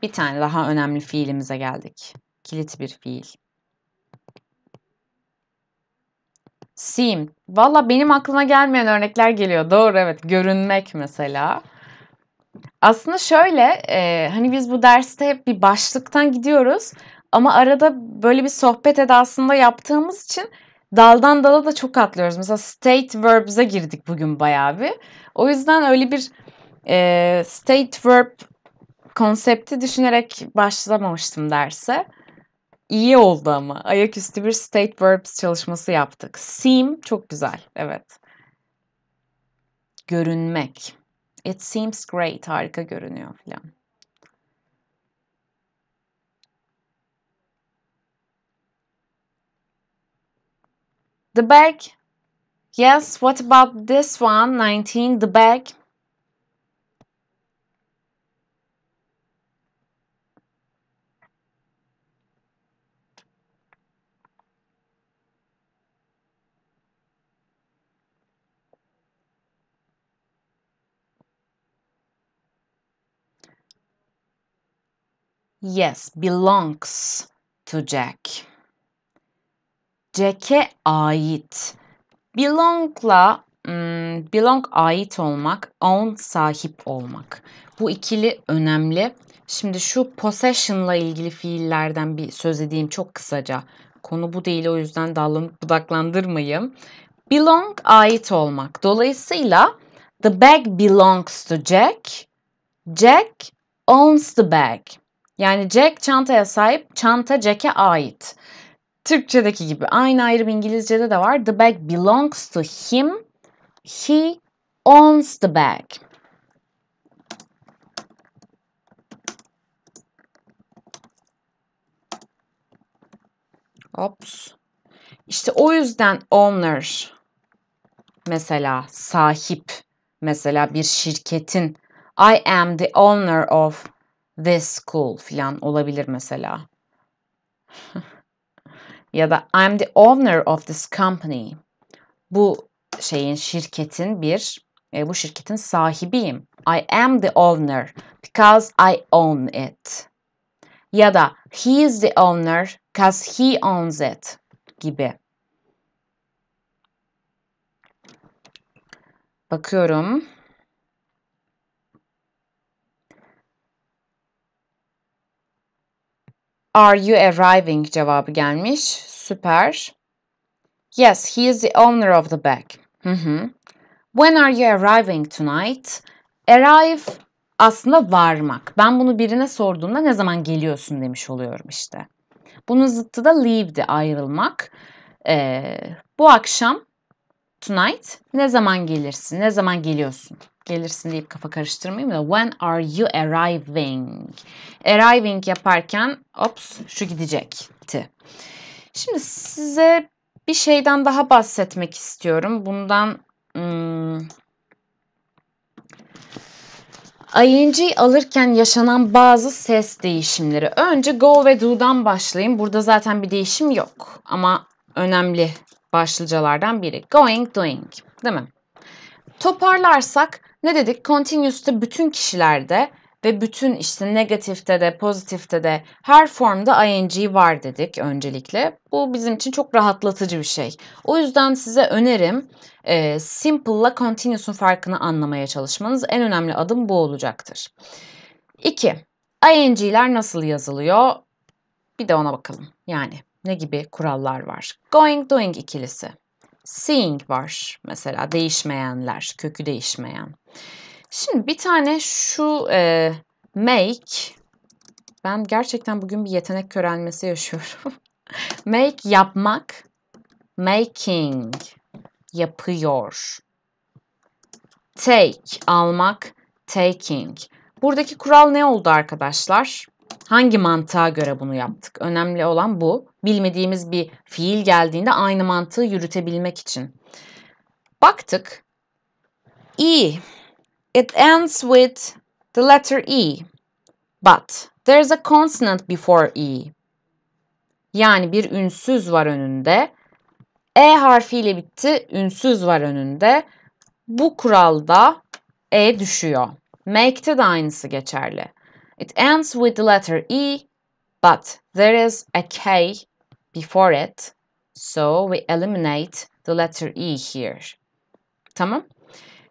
bir tane daha önemli fiilimize geldik. Kilit bir fiil. Seem. Valla benim aklıma gelmeyen örnekler geliyor. Doğru evet. Görünmek mesela. Aslında şöyle e, hani biz bu derste hep bir başlıktan gidiyoruz. Ama arada böyle bir sohbet edasında yaptığımız için daldan dala da çok atlıyoruz. Mesela state verbs'e girdik bugün bayağı bir. O yüzden öyle bir e, state verb konsepti düşünerek başlamamıştım derse. İyi oldu ama. Ayaküstü bir state verbs çalışması yaptık. Seem çok güzel. Evet. Görünmek. It seems great. Harika görünüyor filan. The bag. Yes, what about this one? 19. The bag. Yes, belongs to Jack. Jack'e ait. Belong'la hmm, belong ait olmak, own sahip olmak. Bu ikili önemli. Şimdi şu possession'la ilgili fiillerden bir söz edeyim çok kısaca. Konu bu değil o yüzden dallanıp budaklandırmayayım. Belong ait olmak. Dolayısıyla the bag belongs to Jack. Jack owns the bag. Yani Jack çantaya sahip, çanta Jack'e ait. Türkçedeki gibi aynı ayrım İngilizce'de de var. The bag belongs to him. He owns the bag. Ops. İşte o yüzden owner mesela sahip mesela bir şirketin I am the owner of this school filan olabilir mesela. ya da I'm the owner of this company. Bu şeyin şirketin bir e, bu şirketin sahibiyim. I am the owner because I own it. Ya da he is the owner because he owns it gibi. Bakıyorum. Are you arriving cevabı gelmiş. Süper. Yes, he is the owner of the bag. Hı hı. When are you arriving tonight? Arrive aslında varmak. Ben bunu birine sorduğumda ne zaman geliyorsun demiş oluyorum işte. Bunun zıttı da leave'di ayrılmak. Ee, bu akşam tonight ne zaman gelirsin? Ne zaman geliyorsun? Gelirsin deyip kafa karıştırmayayım da when are you arriving? Arriving yaparken ops şu gidecekti. Şimdi size bir şeyden daha bahsetmek istiyorum. Bundan hmm, ING alırken yaşanan bazı ses değişimleri. Önce go ve do'dan başlayayım. Burada zaten bir değişim yok. Ama önemli başlıcalardan biri. Going, doing. Değil mi? Toparlarsak ne dedik? Continuous'ta bütün kişilerde ve bütün işte negatifte de pozitifte de her formda ing var dedik öncelikle. Bu bizim için çok rahatlatıcı bir şey. O yüzden size önerim e, simple ile continuous'un farkını anlamaya çalışmanız. En önemli adım bu olacaktır. 2. ING'ler nasıl yazılıyor? Bir de ona bakalım. Yani ne gibi kurallar var? Going, doing ikilisi. Seeing var mesela değişmeyenler, kökü değişmeyen. Şimdi bir tane şu e, make, ben gerçekten bugün bir yetenek körelmesi yaşıyorum. make yapmak, making yapıyor. Take almak, taking. Buradaki kural ne oldu arkadaşlar? Hangi mantığa göre bunu yaptık? Önemli olan bu. Bilmediğimiz bir fiil geldiğinde aynı mantığı yürütebilmek için. Baktık. E. It ends with the letter E. But there's a consonant before E. Yani bir ünsüz var önünde. E harfiyle bitti, ünsüz var önünde. Bu kuralda E düşüyor. Make'te de aynısı geçerli. It ends with the letter E, but there is a K before it. So we eliminate the letter E here. Tamam.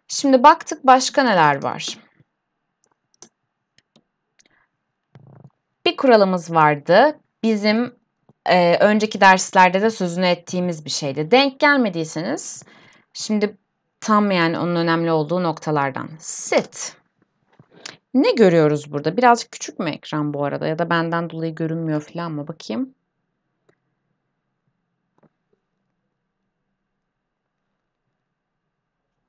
Şimdi baktık başka neler var. Bir kuralımız vardı. Bizim e, önceki derslerde de sözünü ettiğimiz bir şeydi. Denk gelmediyseniz şimdi tam yani onun önemli olduğu noktalardan. Sit. Ne görüyoruz burada? Birazcık küçük mü ekran bu arada ya da benden dolayı görünmüyor falan mı? Bakayım.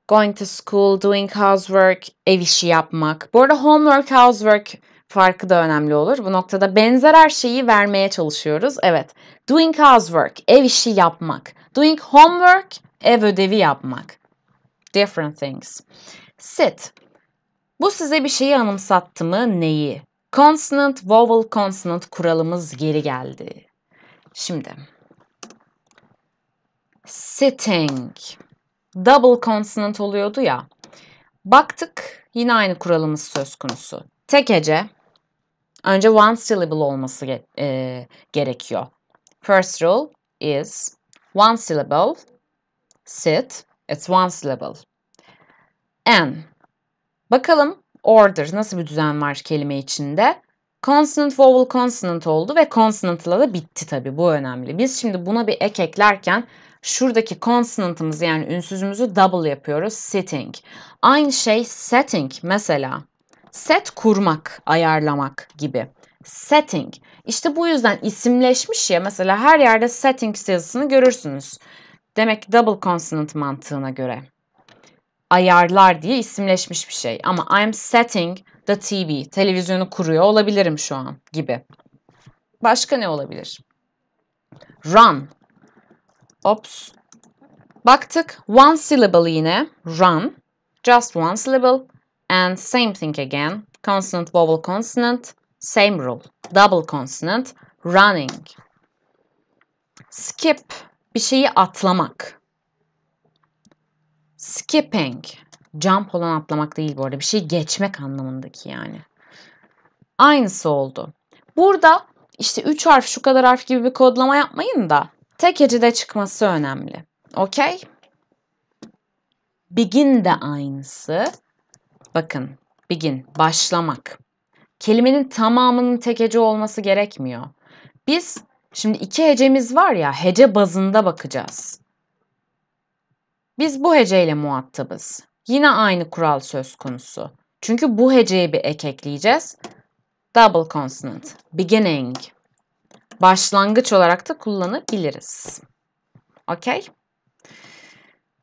Going to school, doing housework, ev işi yapmak. Bu arada homework, housework farkı da önemli olur. Bu noktada benzer her şeyi vermeye çalışıyoruz. Evet. Doing housework, ev işi yapmak. Doing homework, ev ödevi yapmak. Different things. Sit. Bu size bir şeyi anımsattı mı? Neyi? Consonant, vowel, consonant kuralımız geri geldi. Şimdi. Sitting. Double consonant oluyordu ya. Baktık yine aynı kuralımız söz konusu. Tek hece. Önce one syllable olması e, gerekiyor. First rule is one syllable. Sit. It's one syllable. And. Bakalım order nasıl bir düzen var kelime içinde. Consonant, vowel, consonant oldu ve consonant'la da bitti tabii. Bu önemli. Biz şimdi buna bir ek eklerken şuradaki consonant'ımızı yani ünsüzümüzü double yapıyoruz. Sitting. Aynı şey setting mesela. Set kurmak, ayarlamak gibi. Setting. İşte bu yüzden isimleşmiş ya mesela her yerde settings yazısını görürsünüz. Demek double consonant mantığına göre. Ayarlar diye isimleşmiş bir şey. Ama I'm setting the TV. Televizyonu kuruyor olabilirim şu an gibi. Başka ne olabilir? Run. Ops. Baktık. One syllable yine. Run. Just one syllable. And same thing again. Consonant, vowel, consonant. Same rule. Double consonant. Running. Skip. Bir şeyi atlamak. Skipping. Jump olan atlamak değil bu arada. Bir şey geçmek anlamındaki yani. Aynısı oldu. Burada işte 3 harf şu kadar harf gibi bir kodlama yapmayın da tek hecede çıkması önemli. Okey? Begin de aynısı. Bakın begin başlamak. Kelimenin tamamının tek hece olması gerekmiyor. Biz şimdi iki hecemiz var ya hece bazında bakacağız. Biz bu heceyle muhatabız. Yine aynı kural söz konusu. Çünkü bu heceye bir ek ekleyeceğiz. Double consonant. Beginning. Başlangıç olarak da kullanabiliriz. Okay?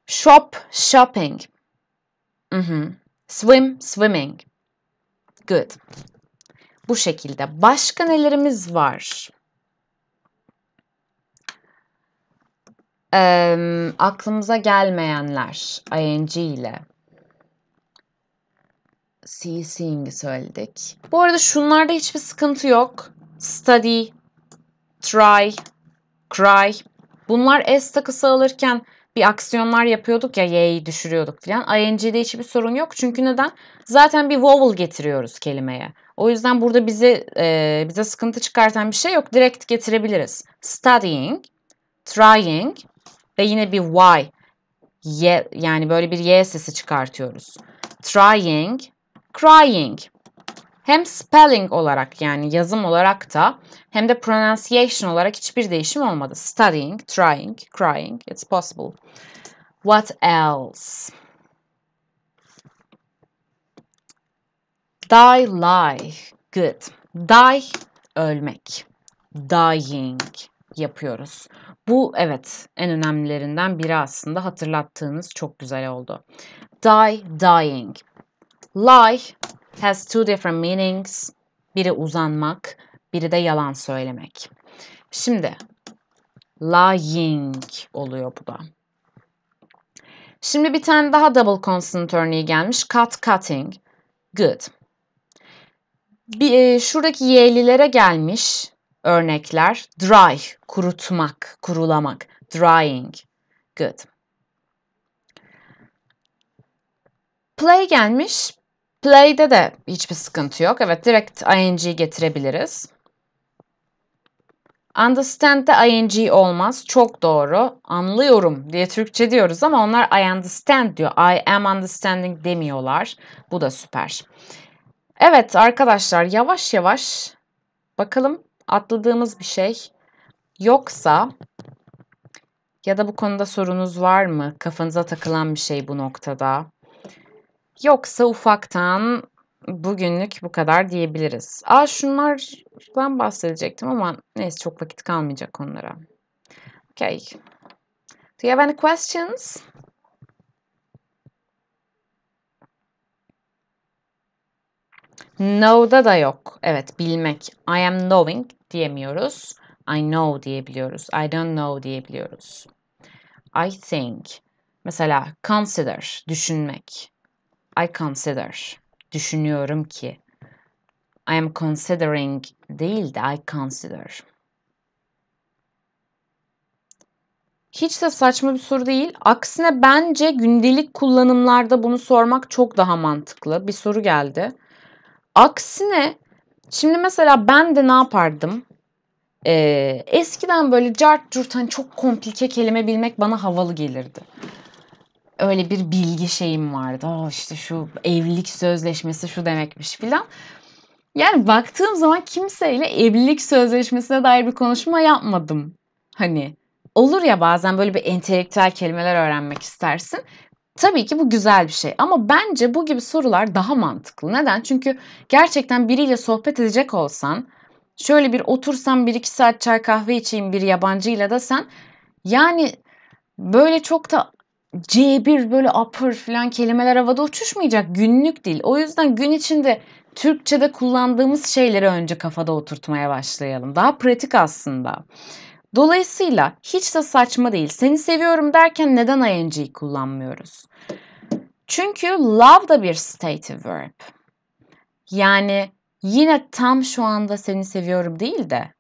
Shop, shopping. Hı hı. Swim, swimming. Good. Bu şekilde. Başka nelerimiz var? Eee, aklımıza gelmeyenler ing ile. Seeing'i söyledik. Bu arada şunlarda hiçbir sıkıntı yok. Study, try, cry. Bunlar S takısı alırken bir aksiyonlar yapıyorduk ya y'yi düşürüyorduk falan. ING'de hiçbir sorun yok. Çünkü neden? Zaten bir vowel getiriyoruz kelimeye. O yüzden burada bize e, bize sıkıntı çıkartan bir şey yok. Direkt getirebiliriz. Studying, trying ve yine bir y. Y yani böyle bir y sesi çıkartıyoruz. Trying, crying. Hem spelling olarak yani yazım olarak da hem de pronunciation olarak hiçbir değişim olmadı. Studying, trying, crying, it's possible. What else? Die, lie. Good. Die, ölmek. Dying yapıyoruz. Bu evet en önemlilerinden biri aslında hatırlattığınız çok güzel oldu. Die, dying. Lie has two different meanings. Biri uzanmak, biri de yalan söylemek. Şimdi lying oluyor bu da. Şimdi bir tane daha double consonant örneği gelmiş. Cut, cutting. Good. Bir, e, şuradaki y'lilere gelmiş örnekler. Dry, kurutmak, kurulamak. Drying. Good. Play gelmiş. Play'de de hiçbir sıkıntı yok. Evet direkt ing getirebiliriz. Understand'de ing olmaz. Çok doğru. Anlıyorum diye Türkçe diyoruz ama onlar I understand diyor. I am understanding demiyorlar. Bu da süper. Evet arkadaşlar yavaş yavaş bakalım atladığımız bir şey Yoksa ya da bu konuda sorunuz var mı? Kafanıza takılan bir şey bu noktada. Yoksa ufaktan bugünlük bu kadar diyebiliriz. Aa şunlardan bahsedecektim ama neyse çok vakit kalmayacak onlara. Okay. Do you have any questions? Know'da da yok. Evet, bilmek. I am knowing diyemiyoruz. I know diyebiliyoruz. I don't know diyebiliyoruz. I think. Mesela consider, düşünmek. I consider, düşünüyorum ki. I am considering değil de I consider. Hiç de saçma bir soru değil. Aksine bence gündelik kullanımlarda bunu sormak çok daha mantıklı. Bir soru geldi. Aksine şimdi mesela ben de ne yapardım? Ee, eskiden böyle cart curt hani çok komplike kelime bilmek bana havalı gelirdi. Öyle bir bilgi şeyim vardı. Oh işte şu evlilik sözleşmesi şu demekmiş filan. Yani baktığım zaman kimseyle evlilik sözleşmesine dair bir konuşma yapmadım. Hani olur ya bazen böyle bir entelektüel kelimeler öğrenmek istersin. Tabii ki bu güzel bir şey ama bence bu gibi sorular daha mantıklı. Neden? Çünkü gerçekten biriyle sohbet edecek olsan şöyle bir otursam bir iki saat çay kahve içeyim bir yabancıyla da sen yani böyle çok da C1 böyle upper falan kelimeler havada uçuşmayacak günlük değil. O yüzden gün içinde Türkçe'de kullandığımız şeyleri önce kafada oturtmaya başlayalım. Daha pratik aslında. Dolayısıyla hiç de saçma değil. Seni seviyorum derken neden ing'yi kullanmıyoruz? Çünkü love da bir stative verb. Yani yine tam şu anda seni seviyorum değil de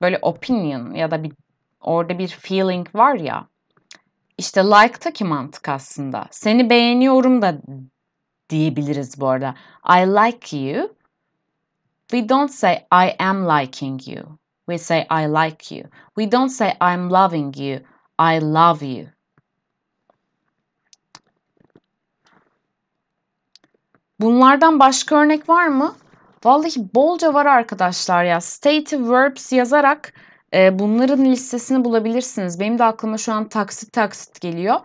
böyle opinion ya da bir orada bir feeling var ya işte like'taki mantık aslında. Seni beğeniyorum da diyebiliriz bu arada. I like you. We don't say I am liking you. We say I like you. We don't say I'm loving you. I love you. Bunlardan başka örnek var mı? Vallahi bolca var arkadaşlar ya. Stative verbs yazarak e, bunların listesini bulabilirsiniz. Benim de aklıma şu an taksit taksit geliyor.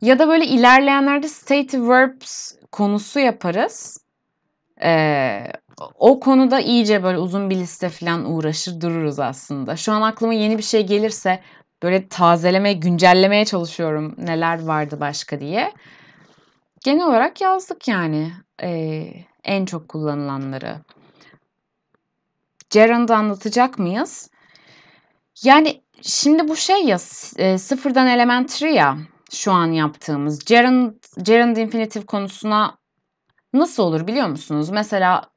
Ya da böyle ilerleyenlerde stative verbs konusu yaparız. Ee, o konuda iyice böyle uzun bir liste falan uğraşır dururuz aslında. Şu an aklıma yeni bir şey gelirse böyle tazelemeye, güncellemeye çalışıyorum neler vardı başka diye. Genel olarak yazdık yani ee, en çok kullanılanları. Gerund'u anlatacak mıyız? Yani şimdi bu şey ya e, sıfırdan elementary ya şu an yaptığımız. Gerund, gerund infinitive konusuna nasıl olur biliyor musunuz? Mesela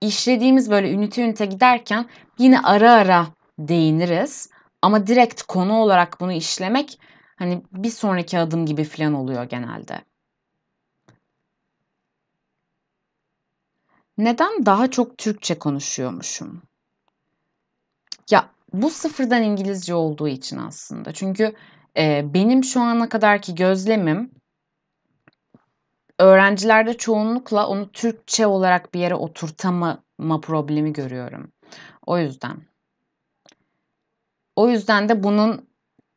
işlediğimiz böyle ünite ünite giderken yine ara ara değiniriz. Ama direkt konu olarak bunu işlemek hani bir sonraki adım gibi falan oluyor genelde. Neden daha çok Türkçe konuşuyormuşum? Ya bu sıfırdan İngilizce olduğu için aslında. Çünkü e, benim şu ana kadarki gözlemim öğrencilerde çoğunlukla onu Türkçe olarak bir yere oturtamama problemi görüyorum. O yüzden. O yüzden de bunun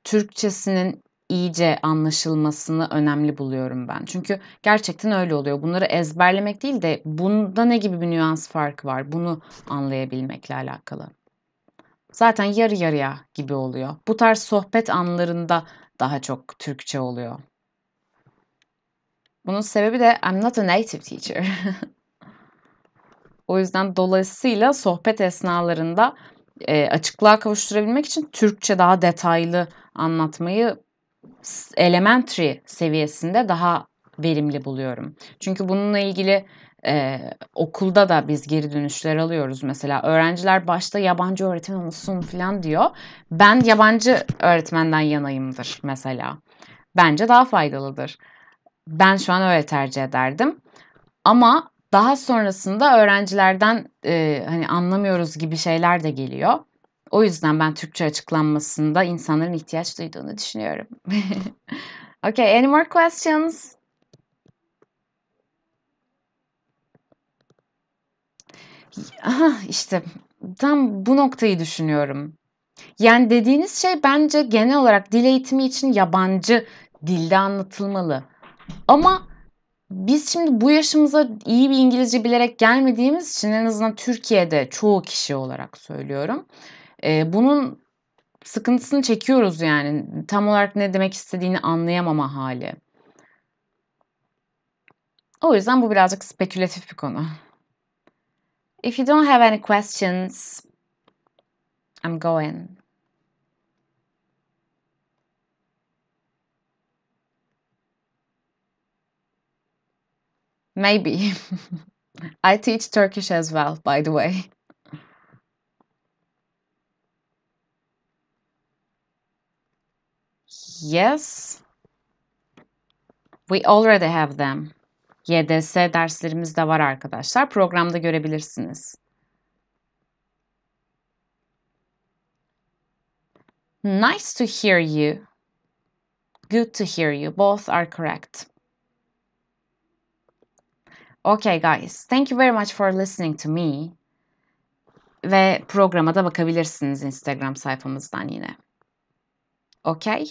Türkçesinin iyice anlaşılmasını önemli buluyorum ben. Çünkü gerçekten öyle oluyor. Bunları ezberlemek değil de bunda ne gibi bir nüans farkı var? Bunu anlayabilmekle alakalı. Zaten yarı yarıya gibi oluyor. Bu tarz sohbet anlarında daha çok Türkçe oluyor. Bunun sebebi de I'm not a native teacher. o yüzden dolayısıyla sohbet esnalarında e, açıklığa kavuşturabilmek için Türkçe daha detaylı anlatmayı elementary seviyesinde daha verimli buluyorum. Çünkü bununla ilgili e, okulda da biz geri dönüşler alıyoruz. Mesela öğrenciler başta yabancı öğretmen olsun falan diyor. Ben yabancı öğretmenden yanayımdır mesela. Bence daha faydalıdır. Ben şu an öyle tercih ederdim. Ama daha sonrasında öğrencilerden e, hani anlamıyoruz gibi şeyler de geliyor. O yüzden ben Türkçe açıklanmasında insanların ihtiyaç duyduğunu düşünüyorum. okay, any more questions? Aha işte tam bu noktayı düşünüyorum. Yani dediğiniz şey bence genel olarak dil eğitimi için yabancı dilde anlatılmalı. Ama biz şimdi bu yaşımıza iyi bir İngilizce bilerek gelmediğimiz için en azından Türkiye'de çoğu kişi olarak söylüyorum. Ee, bunun sıkıntısını çekiyoruz yani. Tam olarak ne demek istediğini anlayamama hali. O yüzden bu birazcık spekülatif bir konu. If you don't have any questions, I'm going. Maybe. I teach Turkish as well, by the way. Yes. We already have them. YDS derslerimiz de var arkadaşlar. Programda görebilirsiniz. Nice to hear you. Good to hear you. Both are correct. Okay guys, thank you very much for listening to me. Ve programa da bakabilirsiniz Instagram sayfamızdan yine. Okay?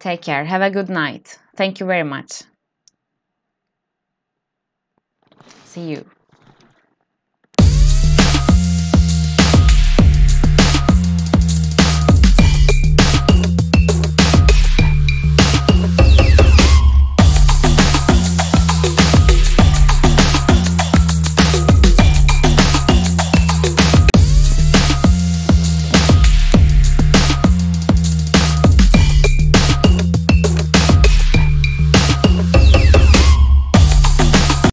Take care. Have a good night. Thank you very much. See you.